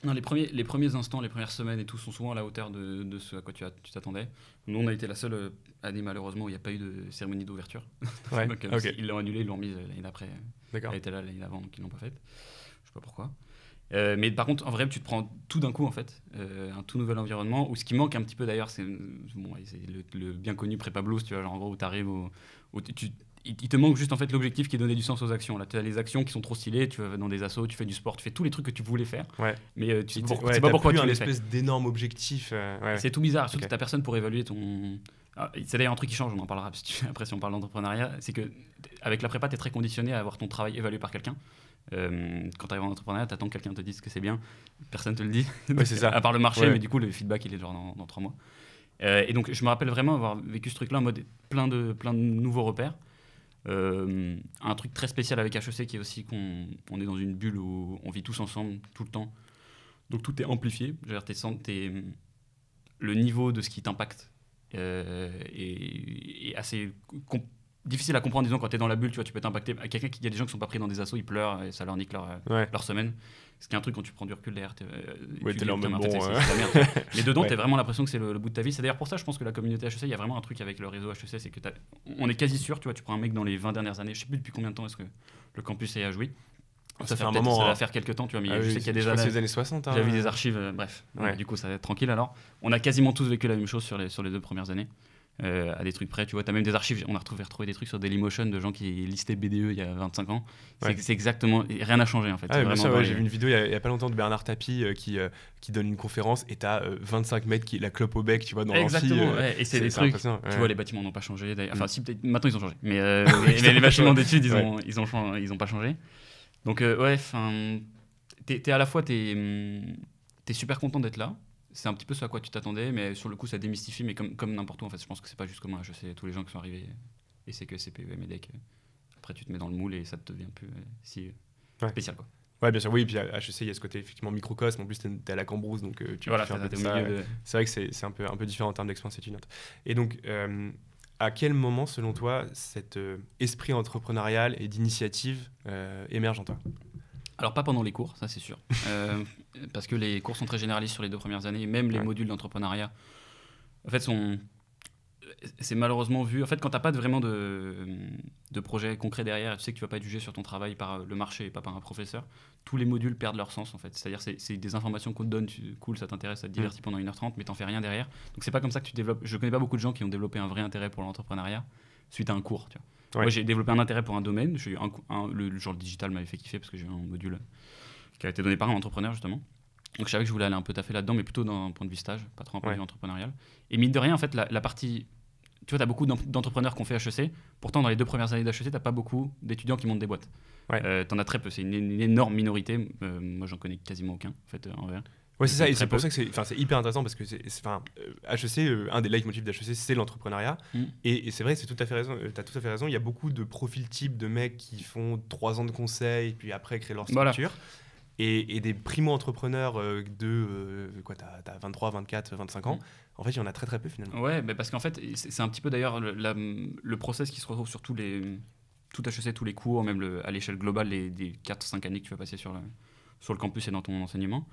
Non, les premiers, les premiers instants, les premières semaines et tout sont souvent à la hauteur de, de ce à quoi tu t'attendais. Nous, on a été la seule euh, année, malheureusement, où il n'y a pas eu de cérémonie d'ouverture. [laughs] Ouais, Donc, ok. Ils l'ont annulé, ils l'ont mise euh, l'année d'après. Elle était là l'année d'avant, donc ils l'ont pas faite. Je sais pas pourquoi. Euh, mais par contre, en vrai, tu te prends tout d'un coup, en fait, euh, un tout nouvel environnement. Où ce qui manque un petit peu d'ailleurs, c'est bon, le bien connu prépa blues, tu vois, genre en gros, où tu arrives au. Où tu- tu- il te manque juste en fait l'objectif qui est donner du sens aux actions. Là, tu as les actions qui sont trop stylées, tu vas dans des assos, tu fais du sport, tu fais tous les trucs que tu voulais faire, Ouais. mais euh, tu sais pas pourquoi, ouais, tu sais pas t'as pourquoi plus tu un les espèce d'énorme objectif. euh, ouais. C'est tout bizarre, surtout que t'as personne pour évaluer ton. Ah, c'est d'ailleurs un truc qui change, on en parlera [laughs] tu- après si on parle d'entrepreneuriat. C'est que avec la prépa, tu es très conditionné à avoir ton travail évalué par quelqu'un. Euh, quand tu arrives en entrepreneuriat, tu attends que quelqu'un te dise que c'est bien. Personne te le dit. Ouais, c'est ça. [laughs] à part le marché, mais du coup, le feedback, il est genre dans, dans trois mois. Euh, et donc, je me rappelle vraiment avoir vécu ce truc-là en mode plein de, plein de nouveaux repères. Euh, un truc très spécial avec HEC qui est aussi qu'on on est dans une bulle où on vit tous ensemble tout le temps. Donc tout est amplifié. T'es le niveau de ce qui t'impacte euh, est, est assez difficile à comprendre. Disons, quand tu es dans la bulle, tu vois, tu peux t'impacter. Quelqu'un qui, il y a des gens qui sont pas pris dans des assos, ils pleurent et ça leur nique leur, Ouais. leur semaine. Ce qui est un truc quand tu prends du recul derrière. euh, Ouais, tu t'es là en mode, bon, euh. merde. [laughs] Mais dedans, Ouais. tu as vraiment l'impression que c'est le, le bout de ta vie. C'est d'ailleurs pour ça, je pense que la communauté HEC, il y a vraiment un truc avec le réseau HEC, c'est que t'as- on est quasi sûr, tu vois, tu prends un mec dans les 20 dernières années, je sais plus depuis combien de temps est-ce que le campus est à jouer. Ça fait un moment, Ça hein. va faire quelques temps, tu vois, mais Ah je oui, sais qu'il y a c'est années. les années 60. hein. J'avais des archives, euh, bref. Ouais. Du coup, ça va être tranquille alors. On a quasiment tous vécu la même chose sur les, sur les deux premières années. Euh, à des trucs près, tu vois, tu as même des archives. On a retrouvé, retrouvé des trucs sur Dailymotion de gens qui listaient BDE il y a 25 ans. C'est Ouais. c'est exactement. Rien n'a changé en fait. Ah, ouais, j'ai vu une vidéo il y, a, pas longtemps de Bernard Tapie euh, qui, euh, qui donne une conférence et t'as euh, 25 mètres qui la clope au bec, tu vois, dans. Exactement, et c'est des trucs. Tu vois, les bâtiments n'ont pas changé. Enfin, Mm. si, peut-être. Maintenant, ils ont changé. Mais, [laughs] les bâtiments d'études, ils, Ouais. ont, ils, ont, ils ont pas changé. Donc, ouais, enfin. T'es à la fois. T'es hum, t'es super content d'être là. C'est un petit peu ce à quoi tu t'attendais, mais sur le coup, ça démystifie. Mais comme, comme n'importe où, en fait, je pense que c'est pas juste comme un HEC. Tous les gens qui sont arrivés, et c'est que CP, MEDEC. Après, tu te mets dans le moule et ça te devient plus euh, si euh, Ouais. spécial, quoi. Ouais, bien sûr, oui. Puis à HEC, il y a ce côté effectivement microcosme. En plus, t'es t'es à la cambrousse, donc euh, tu, voilà, de. C'est vrai que c'est un peu, un peu différent en termes d'expérience étudiante. Et donc, euh, à quel moment, selon toi, cet euh, esprit entrepreneurial et d'initiative émerge en toi? Alors pas pendant les cours, ça c'est sûr. [laughs] Euh, parce que les cours sont très généralistes sur les deux premières années, même les Ouais. modules d'entrepreneuriat, en fait, sont... c'est malheureusement vu. En fait, quand tu n'as pas vraiment de, de projet concret derrière, tu sais que tu vas pas être jugé sur ton travail par le marché et pas par un professeur, tous les modules perdent leur sens en fait. C'est-à-dire c'est, c'est des informations qu'on te donne, tu, cool, ça t'intéresse, ça te divertit pendant 1h30, mais t'en fais rien derrière. Donc c'est pas comme ça que tu développes. Je connais pas beaucoup de gens qui ont développé un vrai intérêt pour l'entrepreneuriat suite à un cours. Tu vois. Moi j'ai développé un intérêt pour un domaine, j'ai un, un, le, genre digital m'avait fait kiffer parce que j'ai eu un module qui a été donné par un entrepreneur justement. Donc je savais que je voulais aller un peu taffer là-dedans, mais plutôt d'un point de vue stage, pas trop un point de vue entrepreneurial. Et mine de rien, en fait, la, la partie tu vois, tu as beaucoup d'entrepreneurs qui ont fait HEC. Pourtant, dans les deux premières années d'HEC, tu n'as pas beaucoup d'étudiants qui montent des boîtes. Ouais. Euh, tu en as très peu. C'est une, énorme minorité. Euh, moi, j'en connais quasiment aucun, en fait, en vrai. Oui, c'est ça, et c'est pour ça que c'est hyper intéressant parce que c'est HEC, euh, un des leitmotifs d'HEC, c'est l'entrepreneuriat. Mm. Et, c'est vrai, tu as tout à fait raison. Il y a beaucoup de profils types de mecs qui font trois ans de conseil, puis après créent leur structure. Et, des primo-entrepreneurs de quoi, tu as, 23, 24, 25 ans. Mm. En fait, il y en a très très peu finalement. Ouais, mais parce qu'en fait, c'est un petit peu d'ailleurs le, le, process qui se retrouve sur tous les, tout HEC, tous les cours, même le, à l'échelle globale les, des 4-5 années que tu vas passer sur sur le campus et dans ton enseignement,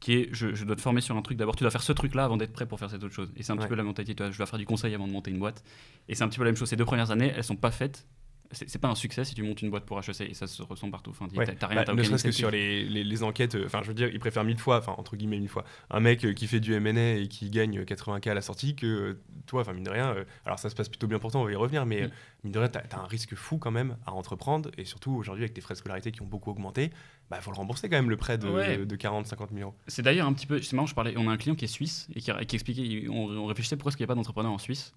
qui est je, je dois te former sur un truc. D'abord, tu dois faire ce truc-là avant d'être prêt pour faire cette autre chose. Et c'est un petit peu la mentalité. je dois faire du conseil avant de monter une boîte. Et c'est un petit peu la même chose. Ces deux premières années, elles sont pas faites c'est pas un succès si tu montes une boîte pour HEC et ça se ressent partout. Enfin, ouais. rien, bah, ne serait-ce que sur les, les, enquêtes, euh, enfin je veux dire, ils préfèrent mille fois, enfin entre guillemets mille fois, un mec euh, qui fait du M&A et qui gagne 80K à la sortie que toi, enfin mine de rien, euh, alors ça se passe plutôt bien pour toi, on va y revenir, mais mm. mine de rien, tu as, un risque fou quand même à entreprendre et surtout aujourd'hui avec tes frais de scolarité qui ont beaucoup augmenté, il bah, faut le rembourser quand même le prêt de, de 40-50 000 euros. C'est d'ailleurs un petit peu, c'est marrant, je parlais, on a un client qui est suisse et qui, qui expliquait, on, réfléchissait pourquoi est-ce qu'il n'y a pas d'entrepreneur en Suisse,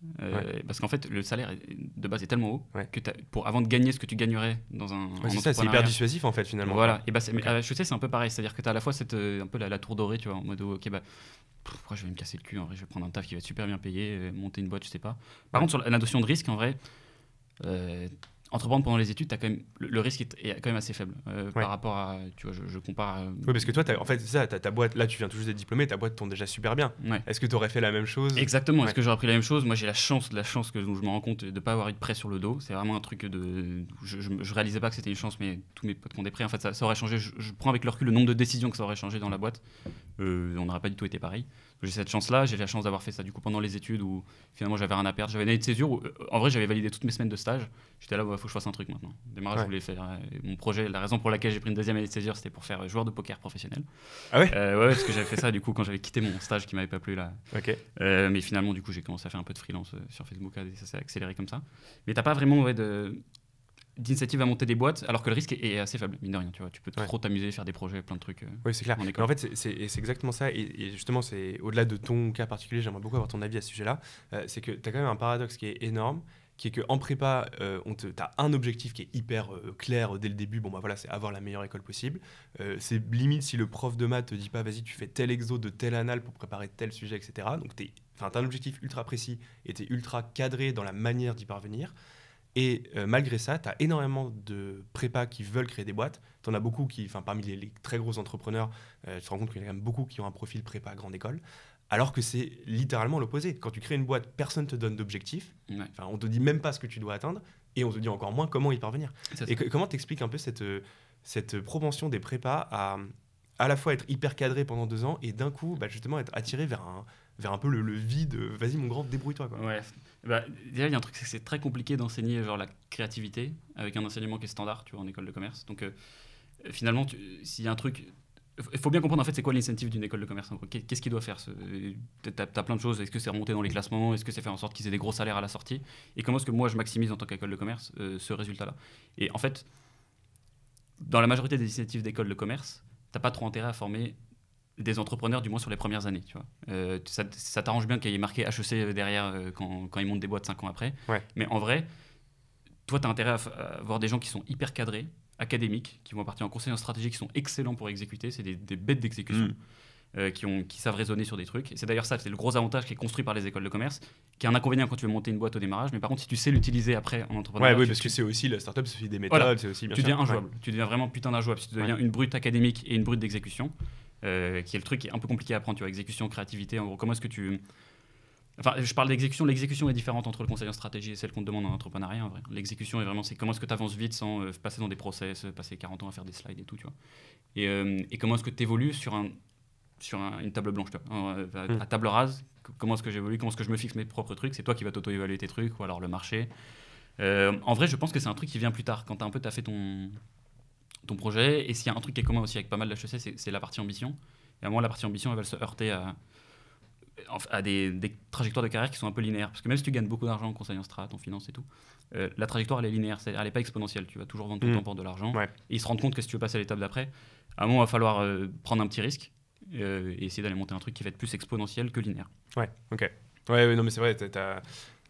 parce qu'en fait le salaire de base est tellement haut que pour, avant de gagner ce que tu gagnerais dans un. c'est ça, c'est hyper dissuasif en fait finalement. Voilà, et bah, okay. je sais, c'est un peu pareil, c'est-à-dire que tu as à la fois cette, euh, un peu la, tour dorée, tu vois, en mode ok, bah. pourquoi je vais me casser le cul En vrai, je vais prendre un taf qui va être super bien payé, euh, monter une boîte, je sais pas. Par contre, sur la, notion de risque, en vrai, euh, entreprendre pendant les études, as quand même, le, risque est, quand même assez faible euh, par rapport à. Tu vois, je, compare. Euh, oui, parce que toi, en fait, c'est ça, ta boîte, là, tu viens tout juste d'être diplômé, ta boîte tourne déjà super bien. Est-ce que tu aurais fait la même chose? Exactement. Est-ce que j'aurais pris la même chose? Moi, j'ai la chance, la chance que je me rends compte de ne pas avoir eu de prêt sur le dos. C'est vraiment un truc de. Je, je, réalisais pas que c'était une chance, mais tous mes potes qui ont des prêts, en fait, ça, aurait changé. Je, prends avec le recul le nombre de décisions que ça aurait changé dans la boîte. Euh, on n'aurait pas du tout été pareil. J'ai cette chance-là, j'ai la chance d'avoir fait ça du coup pendant les études où finalement j'avais rien à perdre. J'avais une année de césure où, en vrai, j'avais validé toutes mes semaines de stage. J'étais là, il faut que je fasse un truc maintenant. Démarrage, je voulais faire. Euh, mon projet, la raison pour laquelle j'ai pris une deuxième année de césure, c'était pour faire joueur de poker professionnel. Ah ouais? Euh, Ouais, parce que j'avais fait ça du coup quand j'avais quitté mon stage qui m'avait pas plu là. Ok. Euh, mais finalement, du coup, j'ai commencé à faire un peu de freelance sur Facebook et ça s'est accéléré comme ça. Mais t'as pas vraiment de d'initiative à monter des boîtes, alors que le risque est assez faible, mine de rien. Tu, vois. tu peux trop t'amuser, faire des projets, plein de trucs. oui, c'est clair. En, en fait, c'est exactement ça. Et, justement, c'est au-delà de ton cas particulier, j'aimerais beaucoup avoir ton avis à ce sujet-là. c'est que tu as quand même un paradoxe qui est énorme qui est qu'en prépa, euh, tu as un objectif qui est hyper euh, clair dès le début. Bon, bah voilà, c'est avoir la meilleure école possible. Euh, c'est limite si le prof de maths te dit pas, vas-y, tu fais tel exo de tel anal pour préparer tel sujet, etc. Donc, tu as un objectif ultra précis et tu es ultra cadré dans la manière d'y parvenir. Et malgré ça, tu as énormément de prépa qui veulent créer des boîtes. Tu en as beaucoup qui, enfin, parmi les, les, très gros entrepreneurs, tu te rends compte qu'il y en a quand même beaucoup qui ont un profil prépa grande école. Alors que c'est littéralement l'opposé. Quand tu crées une boîte, personne ne te donne d'objectif. Enfin, on te dit même pas ce que tu dois atteindre et on te dit encore moins comment y parvenir. Et comment t'expliques un peu cette, cette propension des prépas à à la fois être hyper cadré pendant deux ans et d'un coup, bah, justement, être attiré vers un, vers un peu le, vide. Vas-y, mon grand, débrouille-toi. Ouais. Bah, déjà, il y a un truc, c'est que c'est très compliqué d'enseigner genre la créativité avec un enseignement qui est standard, tu vois, en école de commerce. Donc, euh, finalement, s'il y a un truc, il faut bien comprendre en fait c'est quoi l'incentive d'une école de commerce. Qu'est-ce qu'il doit faire Tu as, plein de choses. Est-ce que c'est remonter dans les classements? Est-ce que c'est faire en sorte qu'ils aient des gros salaires à la sortie? Et comment est-ce que moi je maximise en tant qu'école de commerce euh, ce résultat-là? Et en fait, dans la majorité des initiatives d'école de commerce, tu n'as pas trop intérêt à former des entrepreneurs, du moins sur les premières années. Tu vois. Euh, ça, t'arrange bien qu'il y ait marqué HEC derrière euh, quand, quand, ils montent des boîtes 5 ans après. Mais en vrai, toi, tu as intérêt à, à voir des gens qui sont hyper cadrés, académiques qui vont partir en conseil en stratégie qui sont excellents pour exécuter. C'est des, bêtes d'exécution. Mm. Euh, qui, ont, qui savent raisonner sur des trucs. Et c'est d'ailleurs ça, c'est le gros avantage qui est construit par les écoles de commerce, qui est un inconvénient quand tu veux monter une boîte au démarrage. Mais par contre, si tu sais l'utiliser après en entrepreneuriat. Ouais, oui, parce que c'est aussi la startup, c'est des méthodes, c'est aussi bien Tu deviens injouable. Tu deviens vraiment putain d'injouable. Si tu deviens une brute académique et une brute d'exécution, euh, qui est le truc qui est un peu compliqué à apprendre. Tu vois, exécution, créativité. En gros, comment est-ce que tu Enfin, je parle d'exécution. L'exécution est différente entre le conseil en stratégie et celle qu'on te demande en entrepreneuriat. En vrai. L'exécution est vraiment, c'est comment est-ce que tu avances vite sans euh, passer dans des process, euh, passer 40 ans à faire des slides et tout, tu vois. Et, euh, et comment est-ce que tu évolues sur un, sur un- une table blanche, tu vois, euh, à, à table rase. Comment est-ce que j'évolue Comment est-ce que je me fixe mes propres trucs C'est toi qui vas t'auto-évaluer tes trucs ou alors le marché. En vrai, je pense que c'est un truc qui vient plus tard, quand tu as un peu taffé ton, ton projet. Et s'il y a un truc qui est commun aussi avec pas mal d'HEC, c'est c'est la partie ambition. Et à moi, la partie ambition, elle va se heurter à, à des, des trajectoires de carrière qui sont un peu linéaires. Parce que même si tu gagnes beaucoup d'argent en conseil en strat, en finance et tout, euh, la trajectoire, elle est linéaire, c'est- elle n'est pas exponentielle. Tu vas toujours vendre ton Mm. temps pour de l'argent. Ouais. Et ils se rendent compte que si tu veux passer à l'étape d'après, à un moment, il va falloir euh, prendre un petit risque euh, et essayer d'aller monter un truc qui va être plus exponentiel que linéaire. Ouais, ok. Ouais, ouais, non, mais c'est vrai, t'as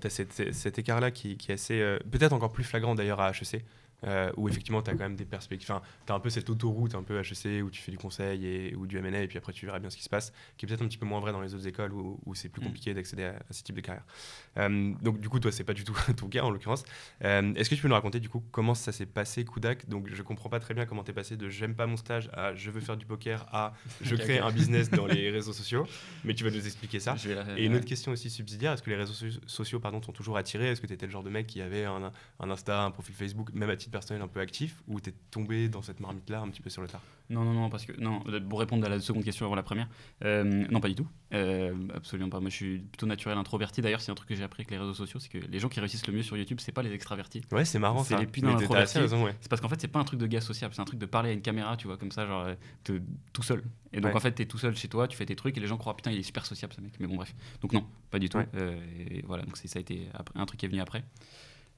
as, cet, cet écart-là qui, qui est assez. Peut-être encore plus flagrant d'ailleurs à HEC, euh, où effectivement, tu as quand même des perspectives. Enfin, tu as un peu cette autoroute un peu HEC où tu fais du conseil et, ou du MA, et puis après, tu verras bien ce qui se passe, qui est peut-être un petit peu moins vrai dans les autres écoles où, où c'est plus Mm. compliqué d'accéder à, à ce type de carrière. Euh, donc, du coup, toi, c'est pas du tout [laughs] ton cas en l'occurrence. Euh, Est-ce que tu peux nous raconter du coup comment ça s'est passé, Kudak Donc, je comprends pas très bien comment t'es passé de j'aime pas mon stage à je veux faire du poker à [laughs] je crée un business dans les [laughs] réseaux sociaux, mais tu vas nous expliquer ça. Je vais la- Et une autre question aussi subsidiaire, est-ce que les réseaux so- sociaux pardon, t'ont toujours attiré? Est-ce que tu étais le genre de mec qui avait un, un Insta, un profil Facebook, même à titre personnel un peu actif Ou t'es tombé dans cette marmite-là un petit peu sur le tard Non, non, non, parce que non, euh, pour répondre à la seconde question avant la première, euh, non, pas du tout. Euh, absolument pas. Moi, je suis plutôt naturel introverti. D'ailleurs, c'est un truc que j'ai appris avec les réseaux sociaux, c'est que les gens qui réussissent le mieux sur YouTube, c'est pas les extravertis. Ouais, c'est marrant C'est les raison, ouais. C'est parce qu'en fait, c'est pas un truc de gars sociable, c'est un truc de parler à une caméra, tu vois, comme ça, genre, tout seul. Et donc, Ouais. en fait, t'es tout seul chez toi, tu fais tes trucs, et les gens croient, putain, il est super sociable, ce mec. Mais bon, bref. Donc, non, pas du tout. Ouais. Euh, et voilà, donc ça a été un truc qui est venu après.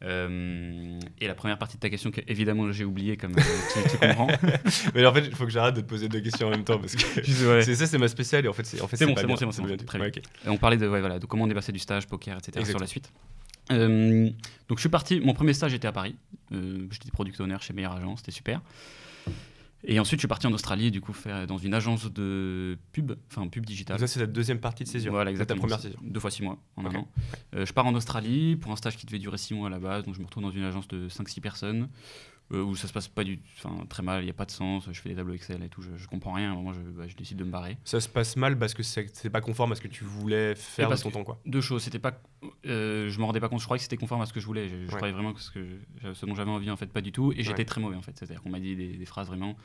Euh, et la première partie de ta question, que évidemment j'ai oublié, comme euh, tu, tu comprends. [laughs] Mais en fait, il faut que j'arrête de te poser deux questions en même temps parce que [laughs] c'est ça, c'est ma spéciale et en fait, c'est en fait, C'est bon, c'est bon, c'est bon, c'est bon, très bien. on parlait de, ouais, voilà, de comment on est passé du stage, poker, etc. sur la suite. Euh, donc je suis parti, mon premier stage était à Paris. Euh, J'étais product owner chez Meilleur Agent, c'était super. Et ensuite je suis parti en Australie, du coup faire dans une agence de pub, enfin pub digitale. Ça, c'est la deuxième partie de césure. Voilà, C'est ta exactement. première césure. Deux fois six mois en Ok. un an. Euh, je pars en Australie pour un stage qui devait durer six mois à la base, donc je me retrouve dans une agence de 5-6 personnes. Euh, où ça se passe pas du enfin, très mal, il n'y a pas de sens, je fais des tableaux Excel et tout, je, je comprends rien, à un moment je, bah, je décide de me barrer. Ça se passe mal parce que c'est pas conforme à ce que tu voulais faire de ton temps, quoi. deux choses. C'était pas, euh, je me rendais pas compte. Je croyais que c'était conforme à ce que je voulais. Je, je Ouais. croyais vraiment que ce, que je- ce dont j'avais envie en fait pas du tout. Et j'étais Ouais. très mauvais en fait. C'est-à-dire qu'on m'a dit des, des phrases vraiment.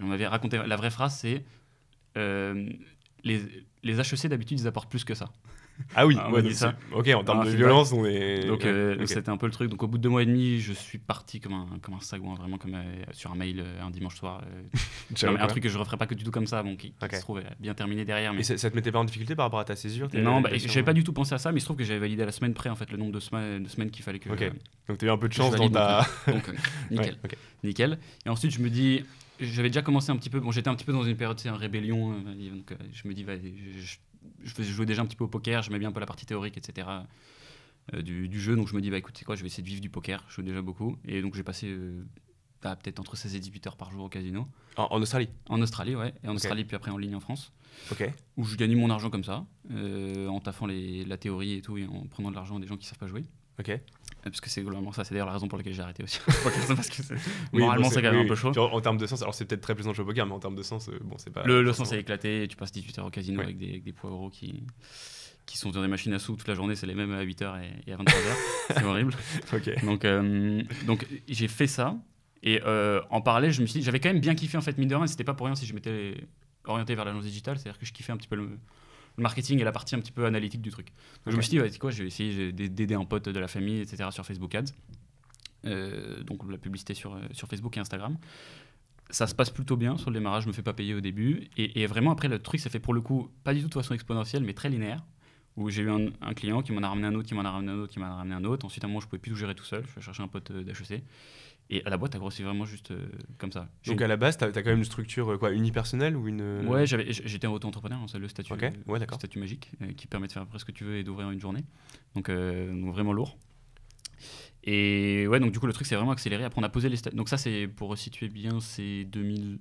On m'avait raconté la vraie phrase, c'est euh, les, les HEC d'habitude ils apportent plus que ça. Ah oui, Ah, on ouais, m'a dit ça. Ok, en termes Ah, de violence, on est. Donc ouais, euh, c'était un peu le truc. Donc au bout de deux mois et demi, je suis parti comme un comme un sagouin, vraiment comme euh, sur un mail euh, un dimanche soir. [laughs] non, un truc que je referais pas que du tout comme ça, bon, qui, se trouve bien terminé derrière. Mais Et ça, ça te mettait pas en difficulté par rapport à ta césure non, bah, j'avais pas ouais du tout pensé à ça, mais il se trouve que j'avais validé à la semaine près en fait le nombre de semaines, de semaines qu'il fallait que Ok. Donc t'as eu un peu de chance dans ta. donc, [laughs] nickel. Ouais. Nickel. Et ensuite, je me dis, j'avais déjà commencé un petit peu, bon, j'étais un petit peu dans une période, c'est un rébellion, donc je me dis, va, je, je, jouais déjà un petit peu au poker, j'aimais bien un peu la partie théorique, etc. euh, du, du jeu, donc je me dis, bah écoute, c'est quoi, je vais essayer de vivre du poker, je joue déjà beaucoup. Et donc j'ai passé euh, bah, peut-être entre 16 et 18 heures par jour au casino. En, en Australie? En Australie, ouais, et en. Australie, puis après en ligne en France, Ok. où je gagnais mon argent comme ça, euh, en taffant les, la théorie et tout, et en prenant de l'argent à des gens qui savent pas jouer. Ok. Parce que c'est globalement ça, c'est d'ailleurs la raison pour laquelle j'ai arrêté aussi. [laughs] Parce que Oui, moralement, bon, c'est quand même oui, un peu chaud. En termes de sens, alors c'est peut-être très plaisant au poker, mais en termes de sens, euh, bon, c'est pas. Le, le sens est éclaté, tu passes 18 heures au casino avec, des, avec des poids euros qui, qui sont dans des machines à sous toute la journée, c'est les mêmes à 8h et, et à 23h. [laughs] c'est horrible. Donc, euh, donc j'ai fait ça. Et euh, en parallèle, je me suis dit, j'avais quand même bien kiffé en fait, mine de rien, et c'était pas pour rien si je m'étais orienté vers l'agence digitale, c'est-à-dire que je kiffais un petit peu le, le marketing et la partie un petit peu analytique du truc. Donc je me suis dit, ouais, quoi, je vais essayer d'aider un pote de la famille, etc. sur Facebook Ads. Euh, donc la publicité sur, euh, sur Facebook et Instagram. Ça se passe plutôt bien sur le démarrage, je me fais pas payer au début. Et, et vraiment, après, le truc, ça fait pour le coup, pas du tout de façon exponentielle, mais très linéaire. Où j'ai eu un, un client qui m'en a ramené un autre, qui m'en a ramené un autre, qui m'en a ramené un autre. Ensuite, à un moment, je pouvais plus tout gérer tout seul. Je vais chercher un pote euh, d'HEC. Et à la boîte, a grossi vraiment juste euh, comme ça. Donc à la base, t'as as quand même une structure euh, quoi, unipersonnelle ou une. une- Ouais, j'étais auto-entrepreneur, hein, c'est le statut, Ok, euh, ouais, le statut magique euh, qui permet de faire presque ce que tu veux et d'ouvrir une journée. Donc, euh, donc vraiment lourd. Et ouais, donc du coup, le truc s'est vraiment accéléré. Après, on a posé les statuts. Donc, ça, c'est pour resituer bien, c'est 2020.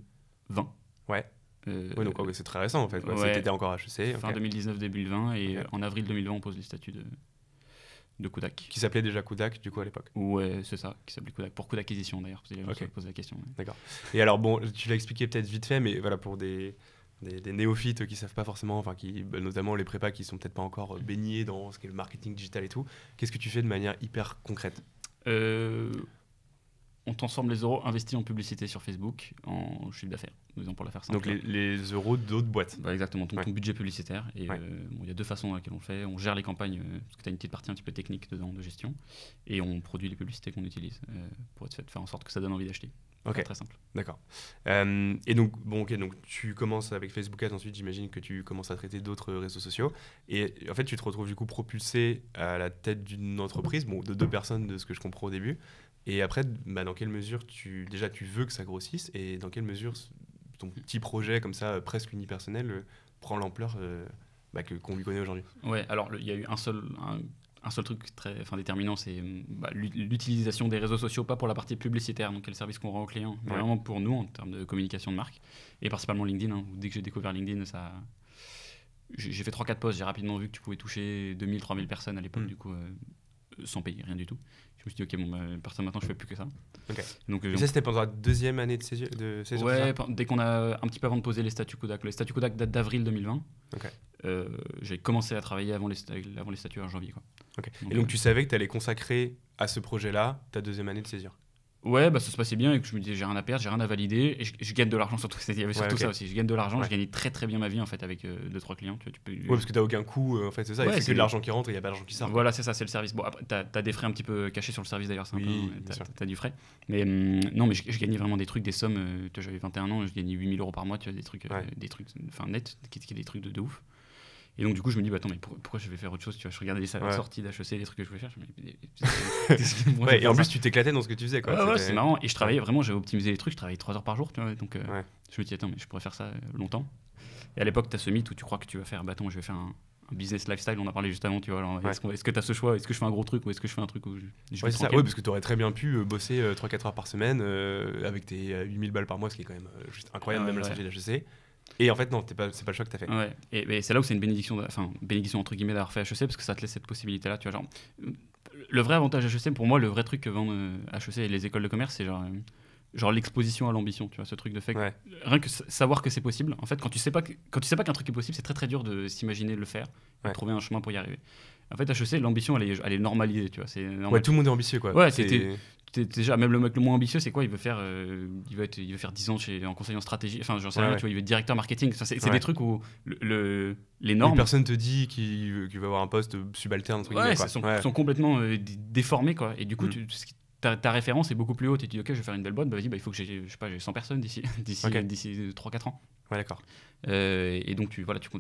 Ouais. Euh, Ouais, donc c'est très récent en fait. ouais. C'était encore HEC. fin ok. 2019, début 2020. Et en avril 2020, on pose les statuts de, de Kodak. Qui s'appelait déjà Kudak du coup à l'époque. Ouais, c'est ça, qui s'appelait Kodak. Pour Kodak Acquisition d'ailleurs, parce que les gens Ok. se posent la question. ouais. Et alors bon, tu l'as expliqué peut-être vite fait, mais voilà pour des, des, des néophytes qui savent pas forcément, enfin qui bah, notamment les prépas qui sont peut-être pas encore euh, baignés dans ce qu'est le marketing digital et tout. Qu'est-ce que tu fais de manière hyper concrète? Euh, on transforme les euros investis en publicité sur Facebook en chiffre d'affaires, disons pour la faire simple. Donc les, les euros d'autres boîtes. Bah, exactement, ton, Ouais. ton budget publicitaire. Et Ouais. euh, bon, il y a deux façons dans lesquelles on fait. On gère les campagnes, euh, parce que tu as une petite partie un petit peu technique dedans de gestion, et on produit les publicités qu'on utilise euh, pour être fait, faire en sorte que ça donne envie d'acheter. Ok. Très simple. D'accord. Et donc, bon, ok, donc tu commences avec Facebook Ads, ensuite j'imagine que tu commences à traiter d'autres réseaux sociaux. Et en fait, tu te retrouves du coup propulsé à la tête d'une entreprise, bon, de deux personnes de ce que je comprends au début. Et après, bah, dans quelle mesure tu, déjà tu veux que ça grossisse et dans quelle mesure ton petit projet comme ça, euh, presque unipersonnel, euh, prend l'ampleur euh, bah, qu'on lui connaît aujourd'hui? Ouais, alors il y a eu un seul, un, un seul truc très enfin, déterminant, c'est hum, bah, l'ut- l'utilisation des réseaux sociaux, pas pour la partie publicitaire, donc quel service qu'on rend aux clients, mais Ouais. vraiment pour nous en termes de communication de marque, et principalement LinkedIn. hein, où dès que j'ai découvert LinkedIn, ça. J'ai fait 3-4 posts, j'ai rapidement vu que tu pouvais toucher 2000-3000 personnes à l'époque, Mm. du coup, euh, sans payer, rien du tout. Je me suis dit, ok, bon, bah, personne maintenant, je fais plus que ça. Ok. Donc, euh, Et ça, c'était pendant la deuxième année de césure de Ouais, dès qu'on a un petit peu avant de poser les statuts Kodak. Les statuts Kodak datent d'avril 2020. Ok. Euh, j'ai commencé à travailler avant les, avant les statuts en janvier. Quoi. Donc, Et donc euh, tu savais que tu allais consacrer à ce projet-là ta deuxième année de césure Ouais, bah, ça se passait bien et que je me disais j'ai rien à perdre, j'ai rien à valider et je, je gagne de l'argent surtout. Il y avait surtout ça aussi. Je gagne de l'argent, Ouais. je gagnais très très bien ma vie en fait avec 2-3 clients. Tu, vois, tu peux, Ouais, parce que t'as aucun coût, euh, en fait, c'est ça. Ouais, c'est de l'argent qui rentre et il n'y a pas d'argent qui sort. Voilà, c'est ça, c'est le service. Bon, après, t'as as des frais un petit peu cachés sur le service d'ailleurs, c'est un peu. T'as du frais. Mais hum, non, mais je, je gagnais vraiment des trucs, des sommes. euh, J'avais 21 ans, je gagnais 8000 euros par mois, tu vois, des trucs, euh, des trucs, enfin net, qui, qui est des trucs de, de ouf. Et donc, du coup, je me dis, bah attends, mais pour- pourquoi je vais faire autre chose Tu vois, je regardais les Ouais. sorties d'HEC, les trucs que je voulais faire. Je me dis, mais- mais- [laughs] qu'est-ce que- moi, je vais Ouais, et en plus, tu t'éclatais dans ce que tu faisais. Quoi. Ouais, c'est marrant. Et je travaillais vraiment, j'avais optimisé les trucs, je travaillais 3 heures par jour, tu vois. Donc, euh, je me dis, attends, mais je pourrais faire ça euh, longtemps. Et à l'époque, tu as ce mythe où tu crois que tu vas faire, bah attends, je vais faire un, un business lifestyle, on en a parlé juste avant, tu vois. alors, Ouais. Est-ce que tu as ce choix Est-ce que je fais un gros truc ou est-ce que je fais un truc où je, je Ouais, ça. Ouais, parce que tu aurais très bien pu euh, bosser 3-4 heures par semaine euh, avec tes euh, 8000 balles par mois, ce qui est quand même euh, juste incroyable, Ouais, même la ouais. sortie de HEC. Et en fait, non, t'es pas- c'est pas le choix que t'as fait. Ouais, et, et c'est là où c'est une bénédiction, de- enfin, bénédiction entre guillemets d'avoir fait HEC parce que ça te laisse cette possibilité-là, tu vois. Genre, euh, le vrai avantage HEC, pour moi, le vrai truc que vendent euh, HEC et les écoles de commerce, c'est genre, euh, genre l'exposition à l'ambition, tu vois, ce truc de fait. Ouais. Rien que sa- savoir que c'est possible. En fait, quand tu sais pas que, quand tu sais pas qu'un truc est possible, c'est très très dur de s'imaginer le faire, Ouais. de trouver un chemin pour y arriver. En fait, HEC, l'ambition, elle est, elle est normalisée, tu vois. C'est normal. Ouais, tout le monde est ambitieux, quoi. Ouais, t'es déjà, même le mec le moins ambitieux, c'est quoi Il veut faire, euh, il veut être, il veut faire 10 ans chez, en conseil en stratégie. Enfin, j'en sais Ouais, rien. ouais. Tu vois, il veut être directeur marketing. C'est Ouais. des trucs où le, le- les normes. personne te dit qu'il qu'il va avoir un poste subalterne, entre Ouais, quoi. sont, complètement euh, dé- déformés quoi. Et du coup, Mm. tu- ta, ta référence est beaucoup plus haute. Et tu dis ok, je vais faire une belle boîte. Bah vas-y, bah, il faut que j'ai, je sais pas, j'ai 100 personnes d'ici, [laughs] d'ici, Ok. d'ici 3-4 ans. Ouais, d'accord. Euh, et donc tu voilà, tu, con-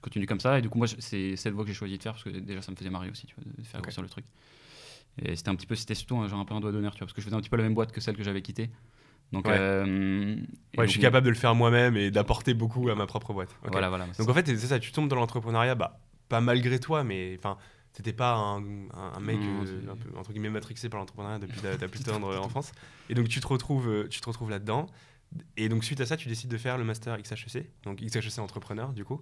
tu continues comme ça. Et du coup, moi, je- c'est cette voie que j'ai choisi de faire parce que déjà, ça me faisait marrer aussi, tu vois, de faire Ok. grossir le truc. Et c'était un petit peu, c'était surtout un, genre un peu un doigt d'honneur, tu vois, parce que je faisais un petit peu la même boîte que celle que j'avais quittée. Donc, Ouais. euh, et Ouais, donc, je suis capable de le faire moi-même et d'apporter beaucoup à ma propre boîte. Voilà, voilà. Donc en fait, c'est ça, tu tombes dans l'entrepreneuriat, bah, pas malgré toi, mais enfin, t'étais pas un, un- un mec euh, un peu, entre guillemets matrixé par l'entrepreneuriat depuis ta, ta plus [laughs] tendre euh, enfance. Et donc tu te retrouves, euh, tu te retrouves là-dedans. Et donc suite à ça, tu décides de faire le master XHEC, donc XHEC entrepreneur du coup.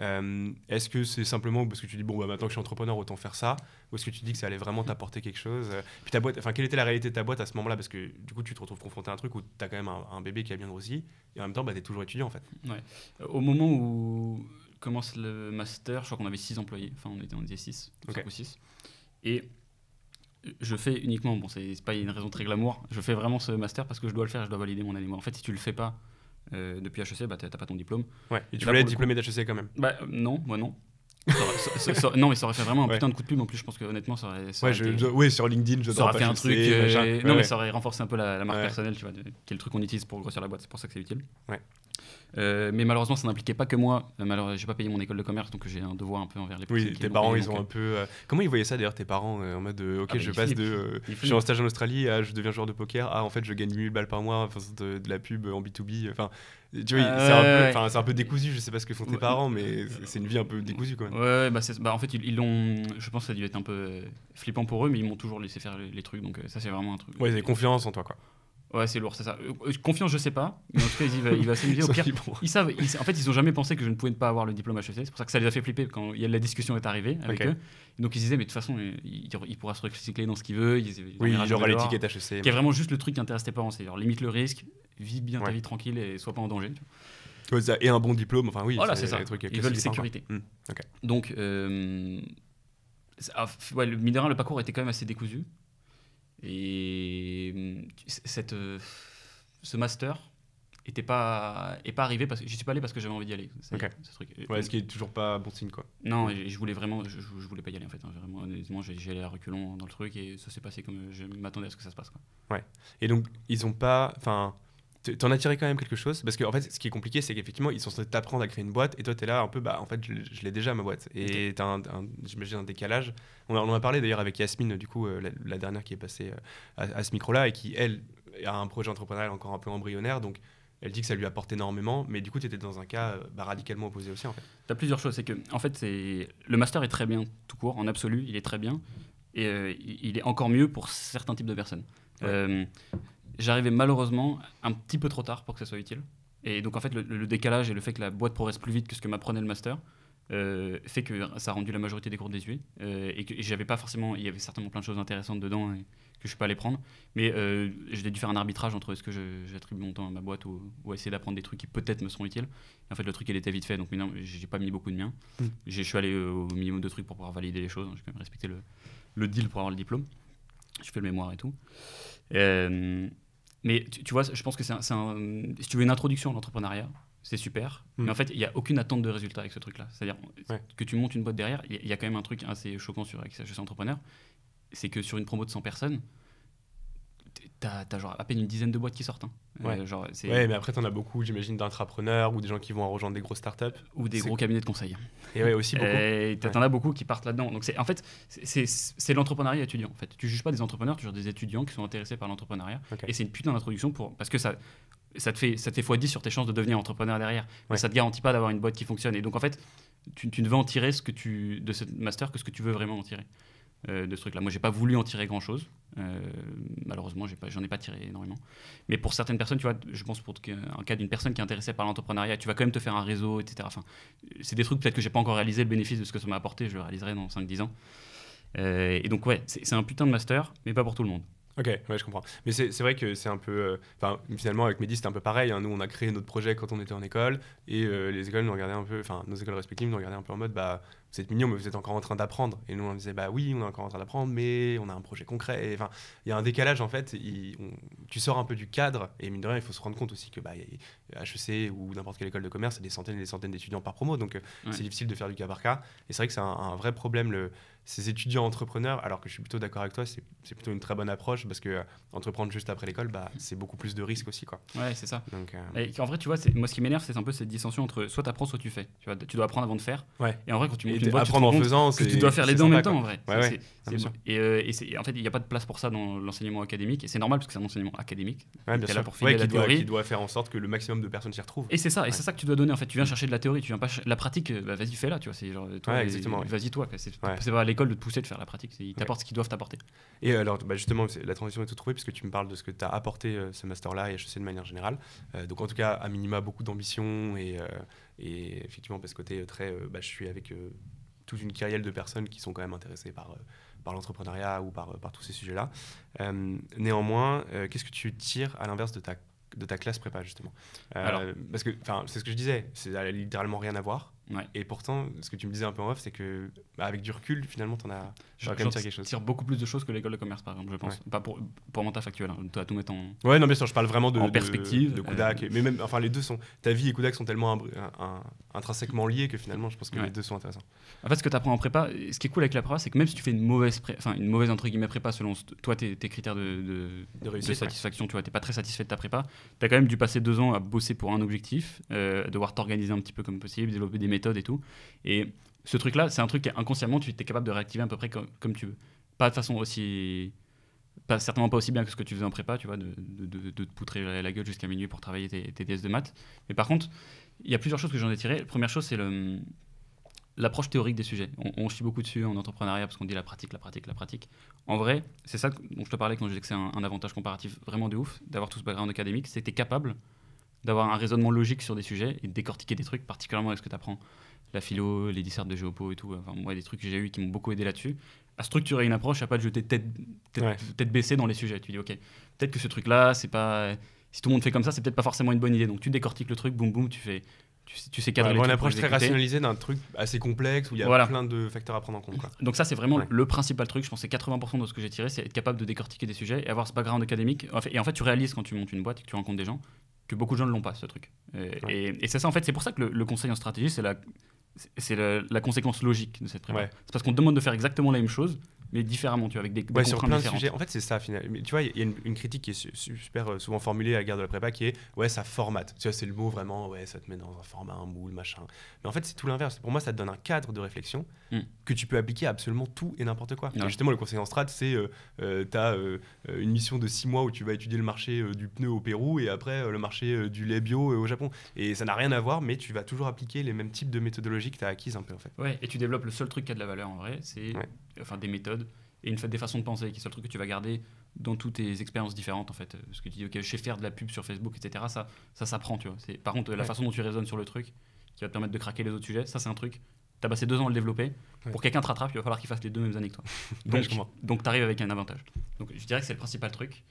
Euh, est-ce que c'est simplement parce que tu dis bon bah maintenant que je suis entrepreneur autant faire ça? Ou est-ce que tu dis que ça allait vraiment t'apporter quelque chose? Euh, puis ta boîte enfin quelle était la réalité de ta boîte à ce moment-là? Parce que du coup tu te retrouves confronté à un truc où tu as quand même un, un bébé qui a bien grossi et en même temps bah, tu es toujours étudiant en fait Au moment où commence le master, je crois qu'on avait 6 employés. Enfin, on était, on était 6, Ok. 5 ou 6. Et je fais uniquement, bon, c'est pas une raison très glamour, je fais vraiment ce master parce que je dois le faire, je dois valider mon année. En fait, si tu le fais pas euh, depuis HEC, bah, t'as pas ton diplôme. ouais et tu Là, voulais être diplômé d'HEC quand même Bah, euh, non, moi non. Ça aurait- ça- ça- [laughs] ça- non, mais ça aurait fait vraiment un Ouais. putain de coup de pub en plus. Je pense que honnêtement, ça aurait, ça Ouais, aurait je, été- je- ouais, sur LinkedIn, je ça aurait fait un truc. HEC, euh, non, mais ça aurait renforcé un peu la, la marque personnelle, tu vois, de- qui est le truc qu'on utilise pour grossir la boîte. C'est pour ça que c'est utile. Ouais. Euh, mais malheureusement, ça n'impliquait pas que moi. Euh, Malheureusement, j'ai pas payé mon école de commerce, donc j'ai un devoir un peu envers les Oui, tes parents, payé, ils ont un peu. euh, Comment ils voyaient ça d'ailleurs, tes parents, en mode de, ok, Ah bah, je passe flippent. de. je suis en stage en Australie, à je deviens joueur de poker, ah, en fait, je gagne 1000 balles par mois, de, de la pub en B2B. Enfin, tu vois, c'est un, ouais, peu- un peu décousu, je sais pas ce que font tes Ouais. parents, mais c'est une vie un peu décousue quand Ouais, même. ouais, bah, bah, en fait, ils ils l'ont. Je pense que ça a dû être un peu euh, flippant pour eux, mais ils m'ont toujours laissé faire les, les trucs, donc euh, ça, c'est vraiment un truc. Ouais, ils avaient confiance en toi, quoi. Ouais, c'est lourd, c'est ça. Euh, confiance, je sais pas, mais en tout cas, il va, il va s'amuser au pire. Ils savent, ils- en fait, ils ont jamais pensé que je ne pouvais pas avoir le diplôme HEC. C'est pour ça que ça les a fait flipper quand il y a la discussion est arrivée avec Ok. eux. Donc ils disaient, mais de toute façon, euh, il, il pourra se recycler dans ce qu'il veut. Il, il Oui, jamais à dehors. l'étiquette HEC. Qui est vraiment juste le truc qui intéresse tes parents, c'est genre limite le risque, vis bien ta Ouais. vie tranquille et sois pas en danger. tu vois. Ouais, ça- Et un bon diplôme, enfin oui. Voilà, c'est ça. les trucs Ils classiques, veulent enfin, quoi. sécurité. Hmm, ok. Donc, euh, c'est- ah, f- ouais, le, mine de rien, le parcours était quand même assez décousu. Et hum, cette, euh, ce master était pas, est pas arrivé parce que j'y suis pas allé parce que j'avais envie d'y aller. C'est- Ok. ce truc. Ouais, ce qui est toujours pas bon signe, quoi. Non, je voulais vraiment, je, je voulais pas y aller en fait. hein. Vraiment, honnêtement, j'ai allais à reculons dans le truc et ça s'est passé comme je m'attendais à ce que ça se passe. Quoi. Et donc, ils ont pas. Enfin, t'en as tiré quand même quelque chose Parce que, en fait, ce qui est compliqué, c'est qu'effectivement, ils sont censés t'apprendre à créer une boîte et toi, t'es là un peu, bah, en fait, je, je l'ai déjà ma boîte. Et t'as, un, un- j'imagine, un décalage. On, en a parlé d'ailleurs avec Yasmine, du coup, euh, la, la dernière qui est passée euh, à, à ce micro-là et qui, elle, a un projet entrepreneurial encore un peu embryonnaire. Donc, elle dit que ça lui apporte énormément. Mais du coup, t'étais dans un cas euh, bah, radicalement opposé aussi, en fait. Tu as plusieurs choses. C'est que, en fait, c'est le master est très bien tout court, en absolu, il est très bien. Et euh, il il est encore mieux pour certains types de personnes. Ouais. Euh, J'arrivais malheureusement un petit peu trop tard pour que ça soit utile. Et donc, en fait, le, le décalage et le fait que la boîte progresse plus vite que ce que m'apprenait le master euh, fait que ça a rendu la majorité des cours désuets. Euh, et que j'avais pas forcément. Il y avait certainement plein de choses intéressantes dedans et que je suis pas allé prendre. Mais euh, j'ai dû faire un arbitrage entre est-ce que j'attribue mon temps à ma boîte ou, ou essayer d'apprendre des trucs qui peut-être me seront utiles. Et en fait, le truc, il était vite fait, donc maintenant, j'ai pas mis beaucoup de mien. Mm. J'ai- Je suis allé au minimum de trucs pour pouvoir valider les choses. J'ai quand même respecté le, le deal pour avoir le diplôme. Je fais le mémoire et tout. Euh, mais tu, tu vois, je pense que c'est un, si tu veux une introduction à l'entrepreneuriat, c'est super. Mais en fait, il n'y a aucune attente de résultat avec ce truc-là. C'est-à-dire Ouais. que tu montes une boîte derrière, il y, y a quand même un truc assez choquant sur suis entrepreneur, c'est que sur une promo de 100 personnes, t'as as genre à peine une dizaine de boîtes qui sortent. hein. Euh, Ouais. genre, Ouais, mais après, t'en as beaucoup, j'imagine, d'intrapreneurs ou des gens qui vont rejoindre des grosses startups. ou des gros cabinets de conseil. Et ouais, aussi beaucoup. Et t'en Ouais. as beaucoup qui partent là-dedans. Donc en fait c'est- l'entrepreneuriat étudiant. En fait, tu juges pas des entrepreneurs, tu juges des étudiants qui sont intéressés par l'entrepreneuriat. Et c'est une putain d'introduction pour parce que ça ça te fait ça te fait x10 sur tes chances de devenir entrepreneur derrière. Mais ça te garantit pas d'avoir une boîte qui fonctionne. Et donc en fait tu, tu ne veux en tirer ce que tu de ce master que ce que tu veux vraiment en tirer. Euh, de ce truc-là. Moi, j'ai pas voulu en tirer grand-chose. Euh, malheureusement, j'en ai pas tiré énormément. Mais pour certaines personnes, tu vois, je pense pour un cas d'une personne qui est intéressée par l'entrepreneuriat, tu vas quand même te faire un réseau, etc. Enfin, c'est des trucs peut-être que j'ai pas encore réalisé le bénéfice de ce que ça m'a apporté. Je le réaliserai dans 5-10 ans. Euh, et donc ouais, c'est un putain de master, mais pas pour tout le monde. Ok, ouais, je comprends. Mais c'est vrai que c'est un peu. finalement, avec Mehdi, c'était un peu pareil. hein. Nous, on a créé notre projet quand on était en école. Et les écoles nous regardaient un peu. Enfin, nos écoles respectives nous regardaient un peu en mode bah, vous êtes mignons, mais vous êtes encore en train d'apprendre. Et nous, on disait bah oui, on est encore en train d'apprendre, mais on a un projet concret. Et Enfin, il y a un décalage en fait. Il- on- tu sors un peu du cadre. Et mine de rien, il faut se rendre compte aussi que bah, HEC ou n'importe quelle école de commerce, c'est des centaines et des centaines d'étudiants par promo. Donc, euh, Ouais. c'est difficile de faire du cas par cas. Et c'est vrai que c'est un, un vrai problème. Le, ces étudiants entrepreneurs, alors que je suis plutôt d'accord avec toi, c'est c'est plutôt une très bonne approche parce que euh, entreprendre juste après l'école, bah, c'est beaucoup plus de risques aussi. Quoi. Ouais, c'est ça. Donc, euh, Et en vrai, tu vois, c'est- moi, ce qui m'énerve, c'est un peu cette dissension entre soit tu apprends, soit tu fais. Tu, vois, tu dois apprendre avant de faire. Ouais. Et en vrai, quand tu montes une boîte, apprendre en faisant, que tu dois faire les deux en même temps, en vrai. Ouais, ouais. et, euh, et en fait, il n'y a pas de place pour ça dans l'enseignement académique. Et c'est normal parce que c'est un enseignement académique. Ouais, bien sûr. pour Ouais, la qui, doit, théorie. qui doit faire en sorte que le maximum de personnes s'y retrouvent. Et c'est ça, et c'est ça que tu dois donner. En fait, tu viens chercher de la théorie, tu viens pas la pratique. euh, Bah, vas-y, fais-la, tu vois. C'est genre, toi, Ouais, et- exactement, ouais. Vas-y, toi. C'est pas à l'école de te pousser de faire la pratique. Ils t'apportent ce qu'ils doivent t'apporter. Et alors, bah, justement, la transition est tout trouvée puisque tu me parles de ce que tu as apporté euh, ce master-là et HEC de manière générale. Euh, donc, en tout cas, à minima, beaucoup d'ambition et, euh, et effectivement, parce que côté euh, très. euh, bah, je suis avec euh, toute une kyrielle de personnes qui sont quand même intéressées par, euh, par l'entrepreneuriat ou par, euh, par tous ces sujets-là. Euh, néanmoins, qu'est-ce que tu tires à l'inverse de ta, de ta classe prépa, justement? Euh, Alors. Parce que, enfin, c'est ce que je disais, a littéralement rien à voir. Ouais. Et pourtant, ce que tu me disais un peu en off, c'est que, bah, avec du recul, finalement, tu en as. Je quand même tiré quelque chose. tire beaucoup plus de choses que l'école de commerce, par exemple, je pense. Pas pour, pour mon taf actuel. Hein. Tu vas tout mettre en. Ouais, non, bien sûr, je parle vraiment de, En de- perspective, de, Kodak. euh, Mais même, enfin, les deux sont. Ta vie et Kodak sont tellement un- un- intrinsèquement liés que finalement, je pense que Ouais. les deux sont intéressants. En fait, ce que tu apprends en prépa, ce qui est cool avec la prépa, c'est que même si tu fais une mauvaise, pré- enfin une mauvaise entre guillemets prépa selon toi tes, tes critères de, de, De de réussite. ouais. satisfaction, tu vois, t'es pas très satisfait de ta prépa, tu as quand même dû passer deux ans à bosser pour un objectif, euh, devoir t'organiser un petit peu comme possible, développer des et tout. Et ce truc-là, c'est un truc qu'inconsciemment, tu es capable de réactiver à peu près comme, tu veux. Pas de façon aussi. Pas, certainement pas aussi bien que ce que tu faisais en prépa, tu vois, de, te poutrer la gueule jusqu'à minuit pour travailler tes, tes DS de maths. Mais par contre, il y a plusieurs choses que j'en ai tirées. La première chose, c'est l'approche théorique des sujets. On, chie beaucoup dessus en entrepreneuriat parce qu'on dit la pratique, la pratique, la pratique. En vrai, c'est ça dont je te parlais quand je disais que c'est un, avantage comparatif vraiment de ouf d'avoir tout ce background académique, c'est que tu capable d'avoir un raisonnement logique sur des sujets et de décortiquer des trucs, particulièrement avec ce que tu apprends. La philo, les dissertes de géopo et tout. Enfin, moi, des trucs que j'ai eu qui m'ont beaucoup aidé là-dessus. À structurer une approche, à pas de jeter tête, tête, Ouais. tête baissée dans les sujets. Tu dis, ok, peut-être que ce truc-là, c'est pas. Si tout le monde fait comme ça, c'est peut-être pas forcément une bonne idée. Donc tu décortiques le truc, boum boum, tu fais tu, sais- tu sais cadrer Ouais, les une approche très rationalisée d'un truc assez complexe où il y a Voilà. plein de facteurs à prendre en compte. Quoi. Donc ça, c'est vraiment Ouais. le principal truc. Je pense que c'est 80% de ce que j'ai tiré, c'est être capable de décortiquer des sujets et avoir ce background académique. Et en fait, tu réalises quand tu montes une boîte et que tu rencontres des gens que beaucoup de gens ne l'ont pas, ce truc. Et, Ouais. et- et c'est ça, en fait, c'est pour ça que le, le conseil en stratégie, c'est la, c'est- la, la conséquence logique de cette prépa. Ouais. C'est parce qu'on te demande de faire exactement la même chose, mais différemment, tu vois, avec des, des Ouais, sur plein de sujets. En fait, c'est ça, finalement. Mais tu vois, il y a une, une critique qui est su- su- super euh, souvent formulée à la guerre de la prépa qui est ouais, ça formate. Tu vois, c'est le mot vraiment, ouais, ça te met dans un format, un moule, machin. Mais en fait, c'est tout l'inverse. Pour moi, ça te donne un cadre de réflexion Mm. que tu peux appliquer à absolument tout et n'importe quoi. Et justement, le conseil en strat, c'est euh, euh, tu as une mission de six mois où tu vas étudier le marché euh, du pneu au Pérou et après euh, le marché euh, du lait bio euh, au Japon. Et ça n'a rien à voir, mais tu vas toujours appliquer les mêmes types de méthodologies que tu as acquises un peu en fait. Ouais, et tu développes le seul truc qui a de la valeur en vrai, c'est Ouais. Enfin des méthodes et une des façons de penser, qui est le truc que tu vas garder dans toutes tes expériences différentes en fait. Parce que tu dis ok, je sais faire de la pub sur Facebook, etc. Ça, ça s'apprend, tu vois. C'est par contre la Ouais. façon dont tu raisonnes sur le truc, qui va te permettre de craquer les autres sujets, ça c'est un truc. T'as passé deux ans à le développer. Ouais. Pour quelqu'un te rattrape, il va falloir qu'il fasse les deux mêmes années que toi. [laughs] Ouais, Donc, comprends. donc tu arrives avec un avantage. Donc je dirais que c'est le principal truc.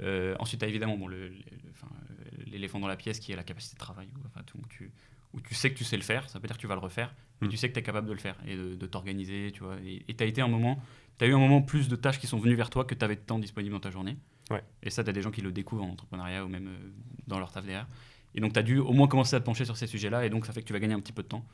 Euh, ensuite, tu as évidemment bon, le- le- euh, l'éléphant dans la pièce qui est la capacité de travail. Où, enfin, tu, où tu sais que tu sais le faire, ça veut dire que tu vas le refaire, mais Mm. tu sais que tu es capable de le faire et de, de t'organiser. tu vois. Et tu as été un moment, tu as eu un moment plus de tâches qui sont venues vers toi que tu avais de temps disponible dans ta journée. Ouais. Et ça, tu as des gens qui le découvrent en entrepreneuriat ou même euh, dans leur taf derrière. Et donc, tu as dû au moins commencer à te pencher sur ces sujets-là, et donc ça fait que tu vas gagner un petit peu de temps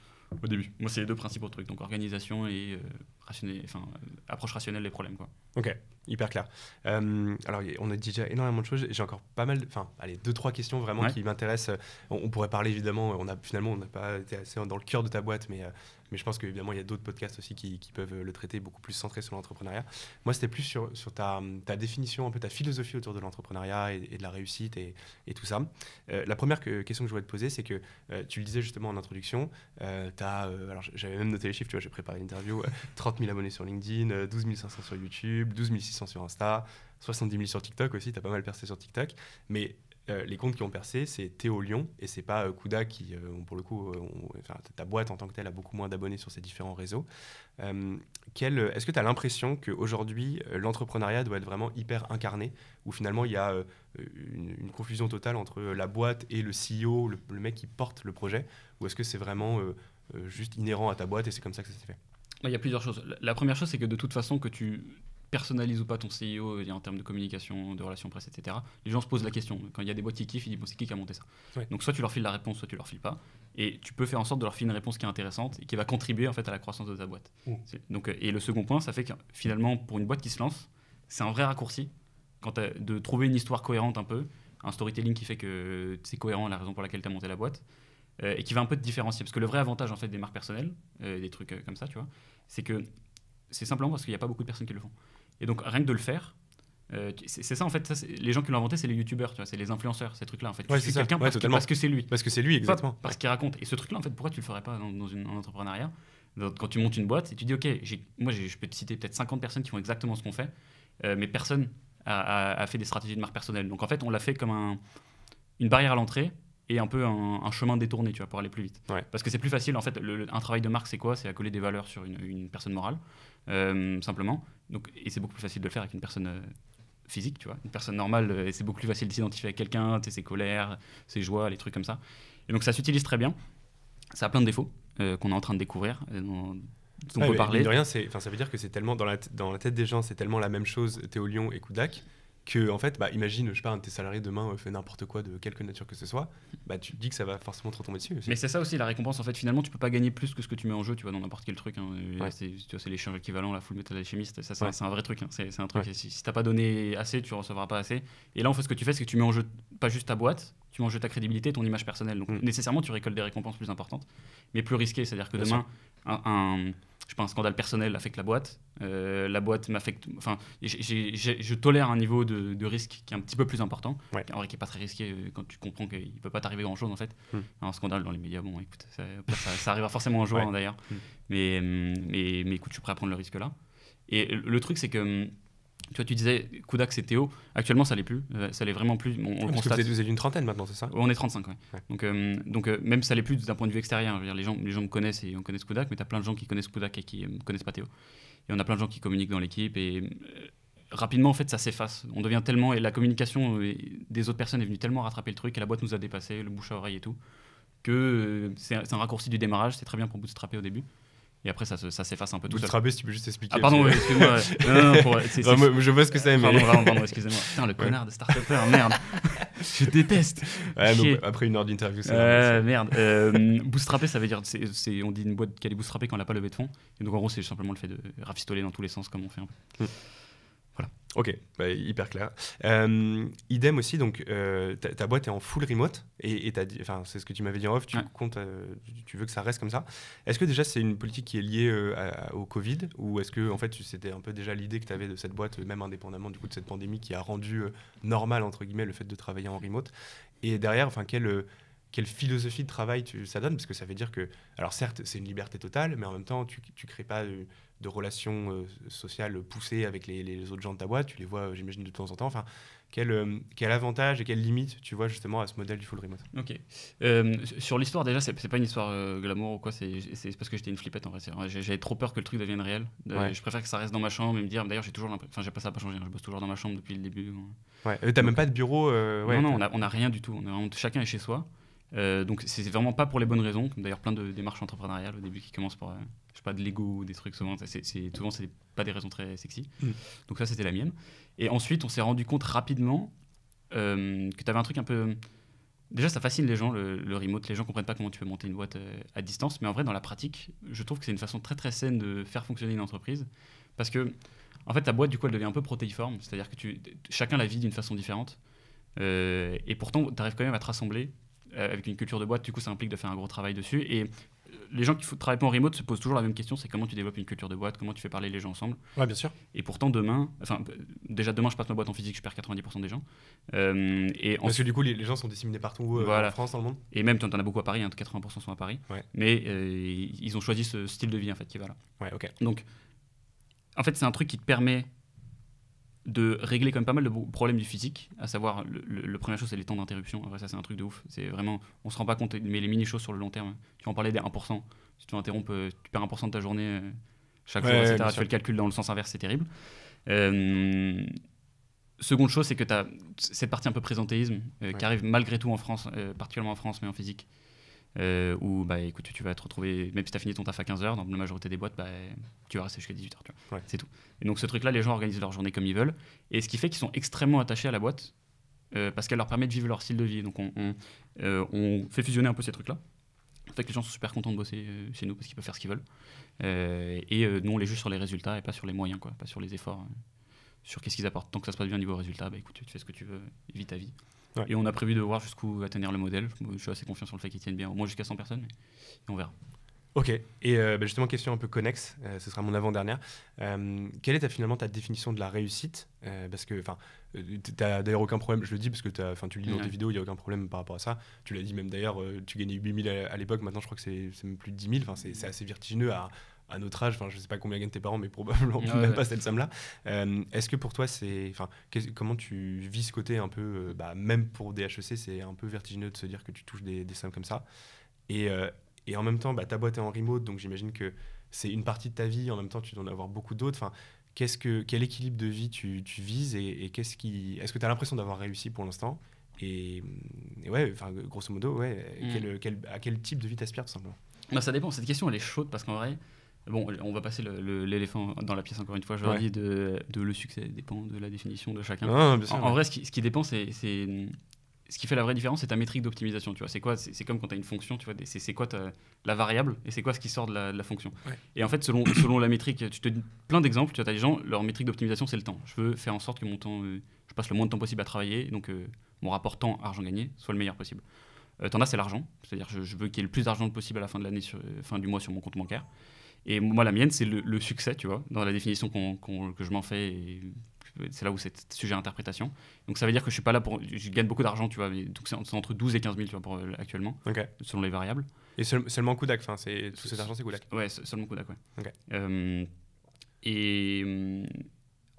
au début. Moi, c'est les deux principaux trucs, donc organisation et euh, rationnel- enfin, euh, approche rationnelle des problèmes. Quoi. Ok, hyper clair. Euh, alors, on a dit déjà énormément de choses. J'ai encore pas mal, enfin, allez, deux, trois questions vraiment Ouais. qui m'intéressent. On, on pourrait parler évidemment, on a, finalement, on n'a pas été assez dans le cœur de ta boîte, mais, mais je pense qu'évidemment, il y a d'autres podcasts aussi qui, qui peuvent le traiter beaucoup plus centré sur l'entrepreneuriat. Moi, c'était plus sur, sur ta, ta définition, un peu ta philosophie autour de l'entrepreneuriat et, et de la réussite et, et tout ça. Euh, la première que- question que je voulais te poser, c'est que euh, tu le disais justement en introduction, euh, euh, alors j'avais même noté les chiffres, tu vois, j'ai préparé l'interview, euh, [laughs] 30 000 abonnés sur LinkedIn, euh, 12 500 sur YouTube, 12 600 sur Insta, 70 000 sur TikTok aussi, t'as pas mal percé sur TikTok, mais euh, les comptes qui ont percé, c'est Théo Lyon et c'est pas euh, qui, euh, pour le coup, euh, ta boîte en tant que telle a beaucoup moins d'abonnés sur ces différents réseaux. Est-ce que tu as l'impression qu'aujourd'hui, l'entrepreneuriat doit être vraiment hyper incarné, où finalement il y a une, confusion totale entre la boîte et le CEO, le, le mec qui porte le projet, ou est-ce que c'est vraiment juste inhérent à ta boîte et c'est comme ça que ça s'est fait? Il y a plusieurs choses. La première chose, c'est que de toute façon, que tu personnalises ou pas ton CEO en termes de communication, de relations presse, etc., les gens se posent la question. Quand il y a des boîtes qui kiffent, ils disent bon, c'est qui qui a monté ça Ouais. Donc soit tu leur files la réponse, soit tu leur files pas. Et tu peux faire en sorte de leur filer une réponse qui est intéressante et qui va contribuer en fait à la croissance de ta boîte. Mm. C'est- Donc, euh, et le second point, ça fait que finalement, pour une boîte qui se lance, c'est un vrai raccourci quand de trouver une histoire cohérente un peu, un storytelling qui fait que c'est cohérent la raison pour laquelle tu as monté la boîte, euh, et qui va un peu te différencier. Parce que le vrai avantage en fait des marques personnelles, euh, des trucs euh, comme ça, tu vois, c'est que c'est simplement parce qu'il n'y a pas beaucoup de personnes qui le font. Et donc rien que de le faire, euh, c'est ça en fait, ça, les gens qui l'ont inventé, c'est les youtubeurs, tu vois, c'est les influenceurs, ces trucs-là en fait. Tu Ouais, quelqu'un Ouais, parce, que- totalement. parce que c'est lui. Parce que c'est lui, Pas exactement. parce qu'il raconte. Et ce truc-là, en fait, pourquoi tu le ferais pas dans, dans une, en entrepreneuriat? Quand tu montes une boîte et tu dis, OK, moi, je peux te citer peut-être 50 personnes qui font exactement ce qu'on fait, euh, mais personne a, a- a fait des stratégies de marque personnelle. Donc, en fait, on l'a fait comme un- une barrière à l'entrée et un peu un, un chemin détourné, tu vois, pour aller plus vite. Ouais. Parce que c'est plus facile, en fait, le- le- un travail de marque, c'est quoi? C'est à coller des valeurs sur une, une personne morale, euh, simplement. Donc, et c'est beaucoup plus facile de le faire avec une personne euh, physique, tu vois. Une personne normale, euh, et c'est beaucoup plus facile de s'identifier avec quelqu'un, ses colères, ses joies, les trucs comme ça. Et donc ça s'utilise très bien. Ça a plein de défauts qu'on est en train de découvrir, euh, dont, dont on peut parler. de rien, ça veut dire que c'est tellement dans la, dans tête des gens, c'est tellement la même chose, Théo Lyon et Kudak, que en fait, bah, imagine, je sais pas, un de tes salariés demain euh, fait n'importe quoi de quelque nature que ce soit, bah, tu te dis que ça va forcément te retomber dessus. aussi. Mais c'est ça aussi la récompense. En fait, finalement, tu peux pas gagner plus que ce que tu mets en jeu, tu vois, dans n'importe quel truc. hein. Ouais. C'est, tu vois, c'est l'échange équivalent, la full metal alchimiste. Ça, c'est, un- Ouais. c'est un vrai truc. hein. C'est, c'est un truc. Ouais. Si, si t'as pas donné assez, tu recevras pas assez. Et là, en fait, ce que tu fais, c'est que tu mets en jeu pas juste ta boîte, tu mets en jeu ta crédibilité, ton image personnelle. Donc, Mm. nécessairement, tu récoltes des récompenses plus importantes, mais plus risquées. C'est-à-dire que Bien demain, un, un- je pas, un scandale personnel affecte la boîte. euh, la boîte m'affecte. Enfin, je tolère un niveau de, de risque qui est un petit peu plus important. Ouais. En vrai, qui est pas très risqué euh, quand tu comprends qu'il peut pas t'arriver grand-chose en fait. Mm. Un scandale dans les médias, bon, écoute, ça, ça, ça arrivera forcément un jour Ouais. hein, d'ailleurs. Mm. Mais, mais, mais écoute, je suis prêt à prendre le risque là. Et le truc, c'est que. Tu vois, tu disais Kudak, c'est Théo. Actuellement, ça l'est plus. Euh, ça l'est vraiment plus. On, on Parce constate. vous êtes une trentaine maintenant, c'est ça On est 35, ouais. Ouais. Donc, euh, donc euh, même ça l'est plus d'un point de vue extérieur. Je veux dire, les, gens, les gens me connaissent et on connaît Kudak, mais tu as plein de gens qui connaissent Kudak et qui ne connaissent pas Théo. Et on a plein de gens qui communiquent dans l'équipe et euh, rapidement, en fait, ça s'efface. On devient tellement. Et la communication euh, des autres personnes est venue tellement rattraper le truc et la boîte nous a dépassé, le bouche à oreille et tout, que euh, c'est un, c'est un raccourci du démarrage, c'est très bien pour bootstrapper au début. Et après, ça, se- ça s'efface un peu tout seul. Bootstrapper, si tu peux juste expliquer. Ah, pardon, excuse-moi. Non, non, pour- c'est- Non, c'est- moi, je vois ce que c'est, mais. Pardon, pardon, pardon, excusez-moi. Putain, le connard de start merde. [laughs] Je déteste. Ouais, après une heure d'interview, c'est Euh, merde. Euh, bootstrapper, ça veut dire, c'est, c'est- on dit une boîte qu'elle est bootstrappée quand elle n'a pas levé de fonds. Et donc en gros, c'est simplement le fait de rafistoler dans tous les sens comme on fait un peu. Ok, bah, hyper clair. Euh, idem aussi, donc euh, ta, ta boîte est en full remote et, enfin c'est ce que tu m'avais dit en off. Tu Ouais. comptes, euh, tu- veux que ça reste comme ça. Est-ce que déjà c'est une politique qui est liée à- au Covid ou est-ce que en fait c'était un peu déjà l'idée que tu avais de cette boîte, même indépendamment du coup de cette pandémie qui a rendu normal entre guillemets le fait de travailler en remote? Et derrière, enfin quelle quelle philosophie de travail tu, ça donne? Parce que ça veut dire que, alors certes, c'est une liberté totale, mais en même temps, tu ne crées pas de relations euh, sociales poussées avec les, les autres gens de ta boîte. Tu les vois, euh, j'imagine, de temps en temps. Enfin, quel, euh, quel avantage et quelle limite tu vois justement à ce modèle du full remote? Ok. Euh, sur l'histoire, déjà, c'est, pas une histoire glamour ou quoi, c'est, parce que j'étais une flippette en vrai. J'avais trop peur que le truc devienne réel. Ouais. Je préfère que ça reste dans ma chambre et me dire, d'ailleurs, j'ai toujours l'impression. Enfin, j'ai pas ça n'a pas changé, hein, je bosse toujours dans ma chambre depuis le début. Ouais. Euh, T'as même pas de bureau ouais, non, non, on t'as- a, on a rien du tout. On vraiment- chacun est chez soi. Euh, donc c'est c'est vraiment pas pour les bonnes raisons. comme D'ailleurs, plein de démarches entrepreneuriales au début qui commencent par, euh, je sais pas, de l'ego ou des trucs. Souvent, c'est, c'est, souvent c'est pas des raisons très sexy. Mm. Donc ça, c'était la mienne. Et ensuite, on s'est rendu compte rapidement euh, que tu avais un truc un peu. Déjà, ça fascine les gens, le, le remote. Les gens comprennent pas comment tu peux monter une boîte euh, à distance. Mais en vrai, dans la pratique, je trouve que c'est une façon très très saine de faire fonctionner une entreprise. Parce que, en fait, ta boîte, du coup, elle devient un peu protéiforme. C'est-à-dire que tu, chacun la vit d'une façon différente. Euh, et pourtant, tu arrives quand même à te rassembler avec une culture de boîte. Du coup, ça implique de faire un gros travail dessus. Et les gens qui travaillent pas en remote se posent toujours la même question c'est comment tu développes une culture de boîte, comment tu fais parler les gens ensemble. Ouais, bien sûr. Et pourtant, demain, enfin, déjà demain, je passe ma boîte en physique, je perds 90% des gens. Euh, et Parce que du coup, les, les gens sont disséminés partout euh, Voilà. en France, dans le monde. et même, tu en as beaucoup à Paris, hein, 80% sont à Paris. Ouais. Mais euh, ils ont choisi ce style de vie, en fait, qui va là. Ouais, ok. Donc, en fait, c'est un truc qui te permet de régler quand même pas mal de problèmes du physique, à savoir, le, le- le première chose, c'est les temps d'interruption. Vrai, ça, c'est un truc de ouf. C'est vraiment, on se rend pas compte, mais les mini-choses sur le long terme, tu en parlais des 1%. Si tu interrompes, euh, tu perds 1% de ta journée euh, chaque Ouais, jour, etc. tu fais le calcul dans le sens inverse, c'est terrible. Euh, Seconde chose, c'est que tu as cette partie un peu présentéisme euh, Ouais. qui arrive malgré tout en France, euh, particulièrement en France, mais en physique. Euh, où bah, écoute, tu vas te retrouver, même si tu as fini ton taf à 15h, dans la majorité des boîtes, bah, tu vas rester jusqu'à 18h. Tu vois. Ouais. C'est tout. Et donc ce truc-là, les gens organisent leur journée comme ils veulent. Et ce qui fait qu'ils sont extrêmement attachés à la boîte euh, parce qu'elle leur permet de vivre leur style de vie. Donc on, on, euh, on fait fusionner un peu ces trucs-là. Ça fait que les gens sont super contents de bosser euh, chez nous parce qu'ils peuvent faire ce qu'ils veulent. Et nous, on les juge sur les résultats et pas sur les moyens, quoi, pas sur les efforts. sur qu'est-ce qu'ils apportent. Tant que ça se passe bien niveau résultat, bah écoute, tu fais ce que tu veux, vis ta vie. Ouais. Et on a prévu de voir jusqu'où va tenir le modèle. Je suis assez confiant sur le fait qu'il tienne bien, au moins jusqu'à 100 personnes. Et on verra. Ok. Et euh, bah, justement, question un peu connexe, euh, ce sera mon avant-dernière. Euh, quelle est ta, finalement ta définition de la réussite? Parce que, enfin, t'as d'ailleurs aucun problème, je le dis parce que 'fin, tu le dis dans Ouais. tes vidéos, il n'y a aucun problème par rapport à ça. Tu l'as dit même d'ailleurs, tu gagnais 8000 à, à l'époque, maintenant je crois que c'est même plus de 10 000. Enfin, c'est c'est assez vertigineux à, à notre âge. Enfin, je sais pas combien gagnent tes parents, mais probablement [laughs] Ouais, même pas cette somme-là. Euh, Est-ce que pour toi, c'est. Enfin, comment tu vis ce côté un peu. euh, bah, même pour des HEC, c'est un peu vertigineux de se dire que tu touches des, des sommes comme ça. Et, euh, et en même temps, bah, ta boîte est en remote, donc j'imagine que c'est une partie de ta vie. En même temps, tu dois en avoir beaucoup d'autres. Enfin, qu'est-ce que, quel équilibre de vie tu, tu vises et, et qu'est-ce qui, est-ce que tu as l'impression d'avoir réussi pour l'instant? Et, et ouais, enfin, grosso modo, ouais, Mm. quel, quel- à quel type de vie t'aspires tout simplement? Bah, ça dépend. Cette question, elle est chaude parce qu'en vrai, bon, on va passer l'éléphant dans la pièce encore une fois. Je leur Ouais. dis de, de le succès dépend de la définition de chacun. Sûr, En, en vrai, ce qui, ce qui dépend, c'est. Ce qui fait la vraie différence, c'est ta métrique d'optimisation. Tu vois, c'est quoi C'est comme quand tu as une fonction. Tu vois, c'est quoi la variable et c'est quoi ce qui sort de la, de la fonction. Ouais. Et en fait, selon, selon la métrique, tu te dis plein d'exemples. Tu as des gens, leur métrique d'optimisation, c'est le temps. Je veux faire en sorte que mon temps, euh, je passe le moins de temps possible à travailler, donc euh, mon rapport temps argent gagné soit le meilleur possible. Euh, T'en as, c'est l'argent. C'est-à-dire, je, je veux qu'il y ait le plus d'argent possible à la fin de l'année, euh, fin du mois sur mon compte bancaire. Et moi, la mienne, c'est le, le succès, tu vois, dans la définition qu'on- que je m'en fais. C'est là où c'est sujet à interprétation. Donc ça veut dire que je suis pas là pour. Je gagne beaucoup d'argent, tu vois. mais donc c'est en- c'est entre 12 et 15 000, tu vois, pour, euh, actuellement, selon les variables. Et seul- seulement Kodak, enfin, tout cet argent, c'est Kodak. Ouais, se- seulement Kodak, ouais. Euh, et hum,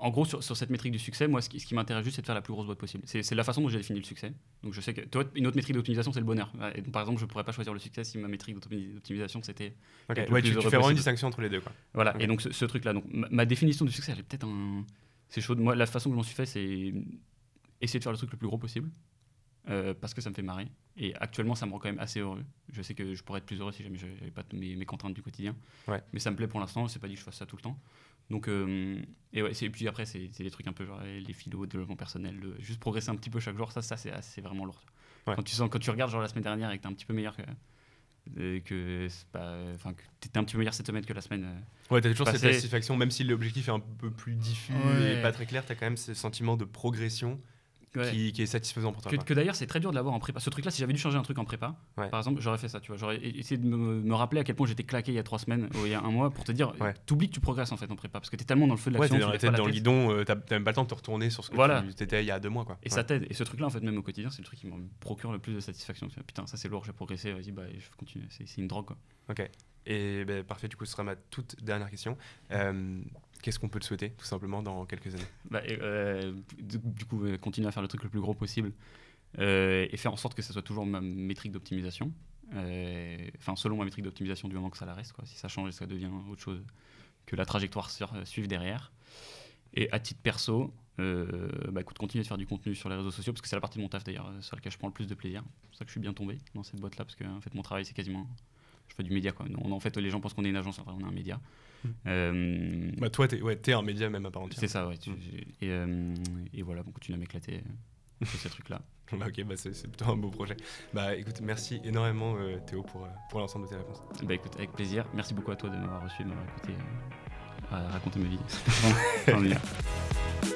en gros, sur, sur cette métrique du succès, moi, ce qui, ce qui m'intéresse juste, c'est de faire la plus grosse boîte possible. C'est la façon dont j'ai défini le succès. Donc je sais que. toi, une autre métrique d'optimisation, c'est le bonheur. Ouais, Et donc, par exemple, je pourrais pas choisir le succès si ma métrique d'optimi- d'optimisation, c'était Ok. Ouais, tu, fais vraiment une distinction entre les deux, quoi. Voilà, et donc ce, ce truc-là. Donc ma, ma définition du succès, elle est peut-être un. C'est chaud. Moi, la façon que je m'en suis fait, c'est essayer de faire le truc le plus gros possible. euh, parce que ça me fait marrer. Et actuellement, ça me rend quand même assez heureux. Je sais que je pourrais être plus heureux si jamais j'avais pas mes, mes contraintes du quotidien. Ouais. Mais ça me plaît pour l'instant. C'est pas dit que je fasse ça tout le temps. Donc, euh, et, ouais, et puis après, c'est des trucs un peu genre les philos, développement personnel, le- juste progresser un petit peu chaque jour. Ça, ça c'est c'est vraiment lourd. Ouais. Quand tu sens, quand tu regardes genre la semaine dernière et que t'es un petit peu meilleur que euh, que enfin t'étais un petit peu meilleur cette semaine que la semaine. euh, Ouais, t'as toujours cette satisfaction, même si l'objectif est un peu plus diffus Ouais. et pas très clair, t'as quand même ce sentiment de progression ouais. qui, qui est satisfaisant pour toi. Que, d'ailleurs, c'est très dur de l'avoir en prépa. Ce truc-là, si j'avais dû changer un truc en prépa, Ouais. par exemple, j'aurais fait ça. Tu vois, j'aurais essayé de me, me rappeler à quel point j'étais claqué il y a trois semaines ou il y a un mois pour te dire, Ouais. t'oublies que tu progresses en fait en prépa parce que t'es tellement dans le feu de Ouais, l'action. t'es dans, lèves t'es la dans le guidon, euh, t'as même pas le temps de te retourner sur ce que Voilà. tu étais il y a deux mois. Quoi. Et ça t'aide. Et ce truc-là, en fait, même au quotidien, c'est le truc qui me procure le plus de satisfaction. Putain, ça c'est lourd, j'ai progressé, vas-y, bah, je continue. C'est c'est une drogue quoi. Ok. Et ben, parfait, du coup, ce sera ma toute dernière question. Euh, Qu'est-ce qu'on peut te souhaiter, tout simplement, dans quelques années? Bah, et, euh, du, coup, euh, continuer à faire le truc le plus gros possible euh, et faire en sorte que ça soit toujours ma métrique d'optimisation. Enfin, selon ma métrique d'optimisation, du moment que ça la reste. Si ça change, ça devient autre chose que la trajectoire suive derrière. Et à titre perso, euh, bah, écoute, continuer de faire du contenu sur les réseaux sociaux parce que c'est la partie de mon taf d'ailleurs sur laquelle je prends le plus de plaisir. C'est pour ça que je suis bien tombé dans cette boîte-là parce que en fait, mon travail, c'est quasiment. Je fais du média en fait, les gens pensent qu'on est une agence, en vrai, on est un média. Euh, bah, Toi, t'es ouais, t'es un média même à part entière. c'est ça, ouais. tu- Mm. et, euh, et voilà, on continue à m'éclater euh, sur ces trucs-là. [laughs] Bah, ok, bah, c'est plutôt un beau projet. Bah écoute, merci énormément euh, Théo pour, pour l'ensemble de tes réponses. Bah écoute, avec plaisir. Merci beaucoup à toi de m'avoir reçu, de m'avoir écouté, raconter ma vie. [laughs]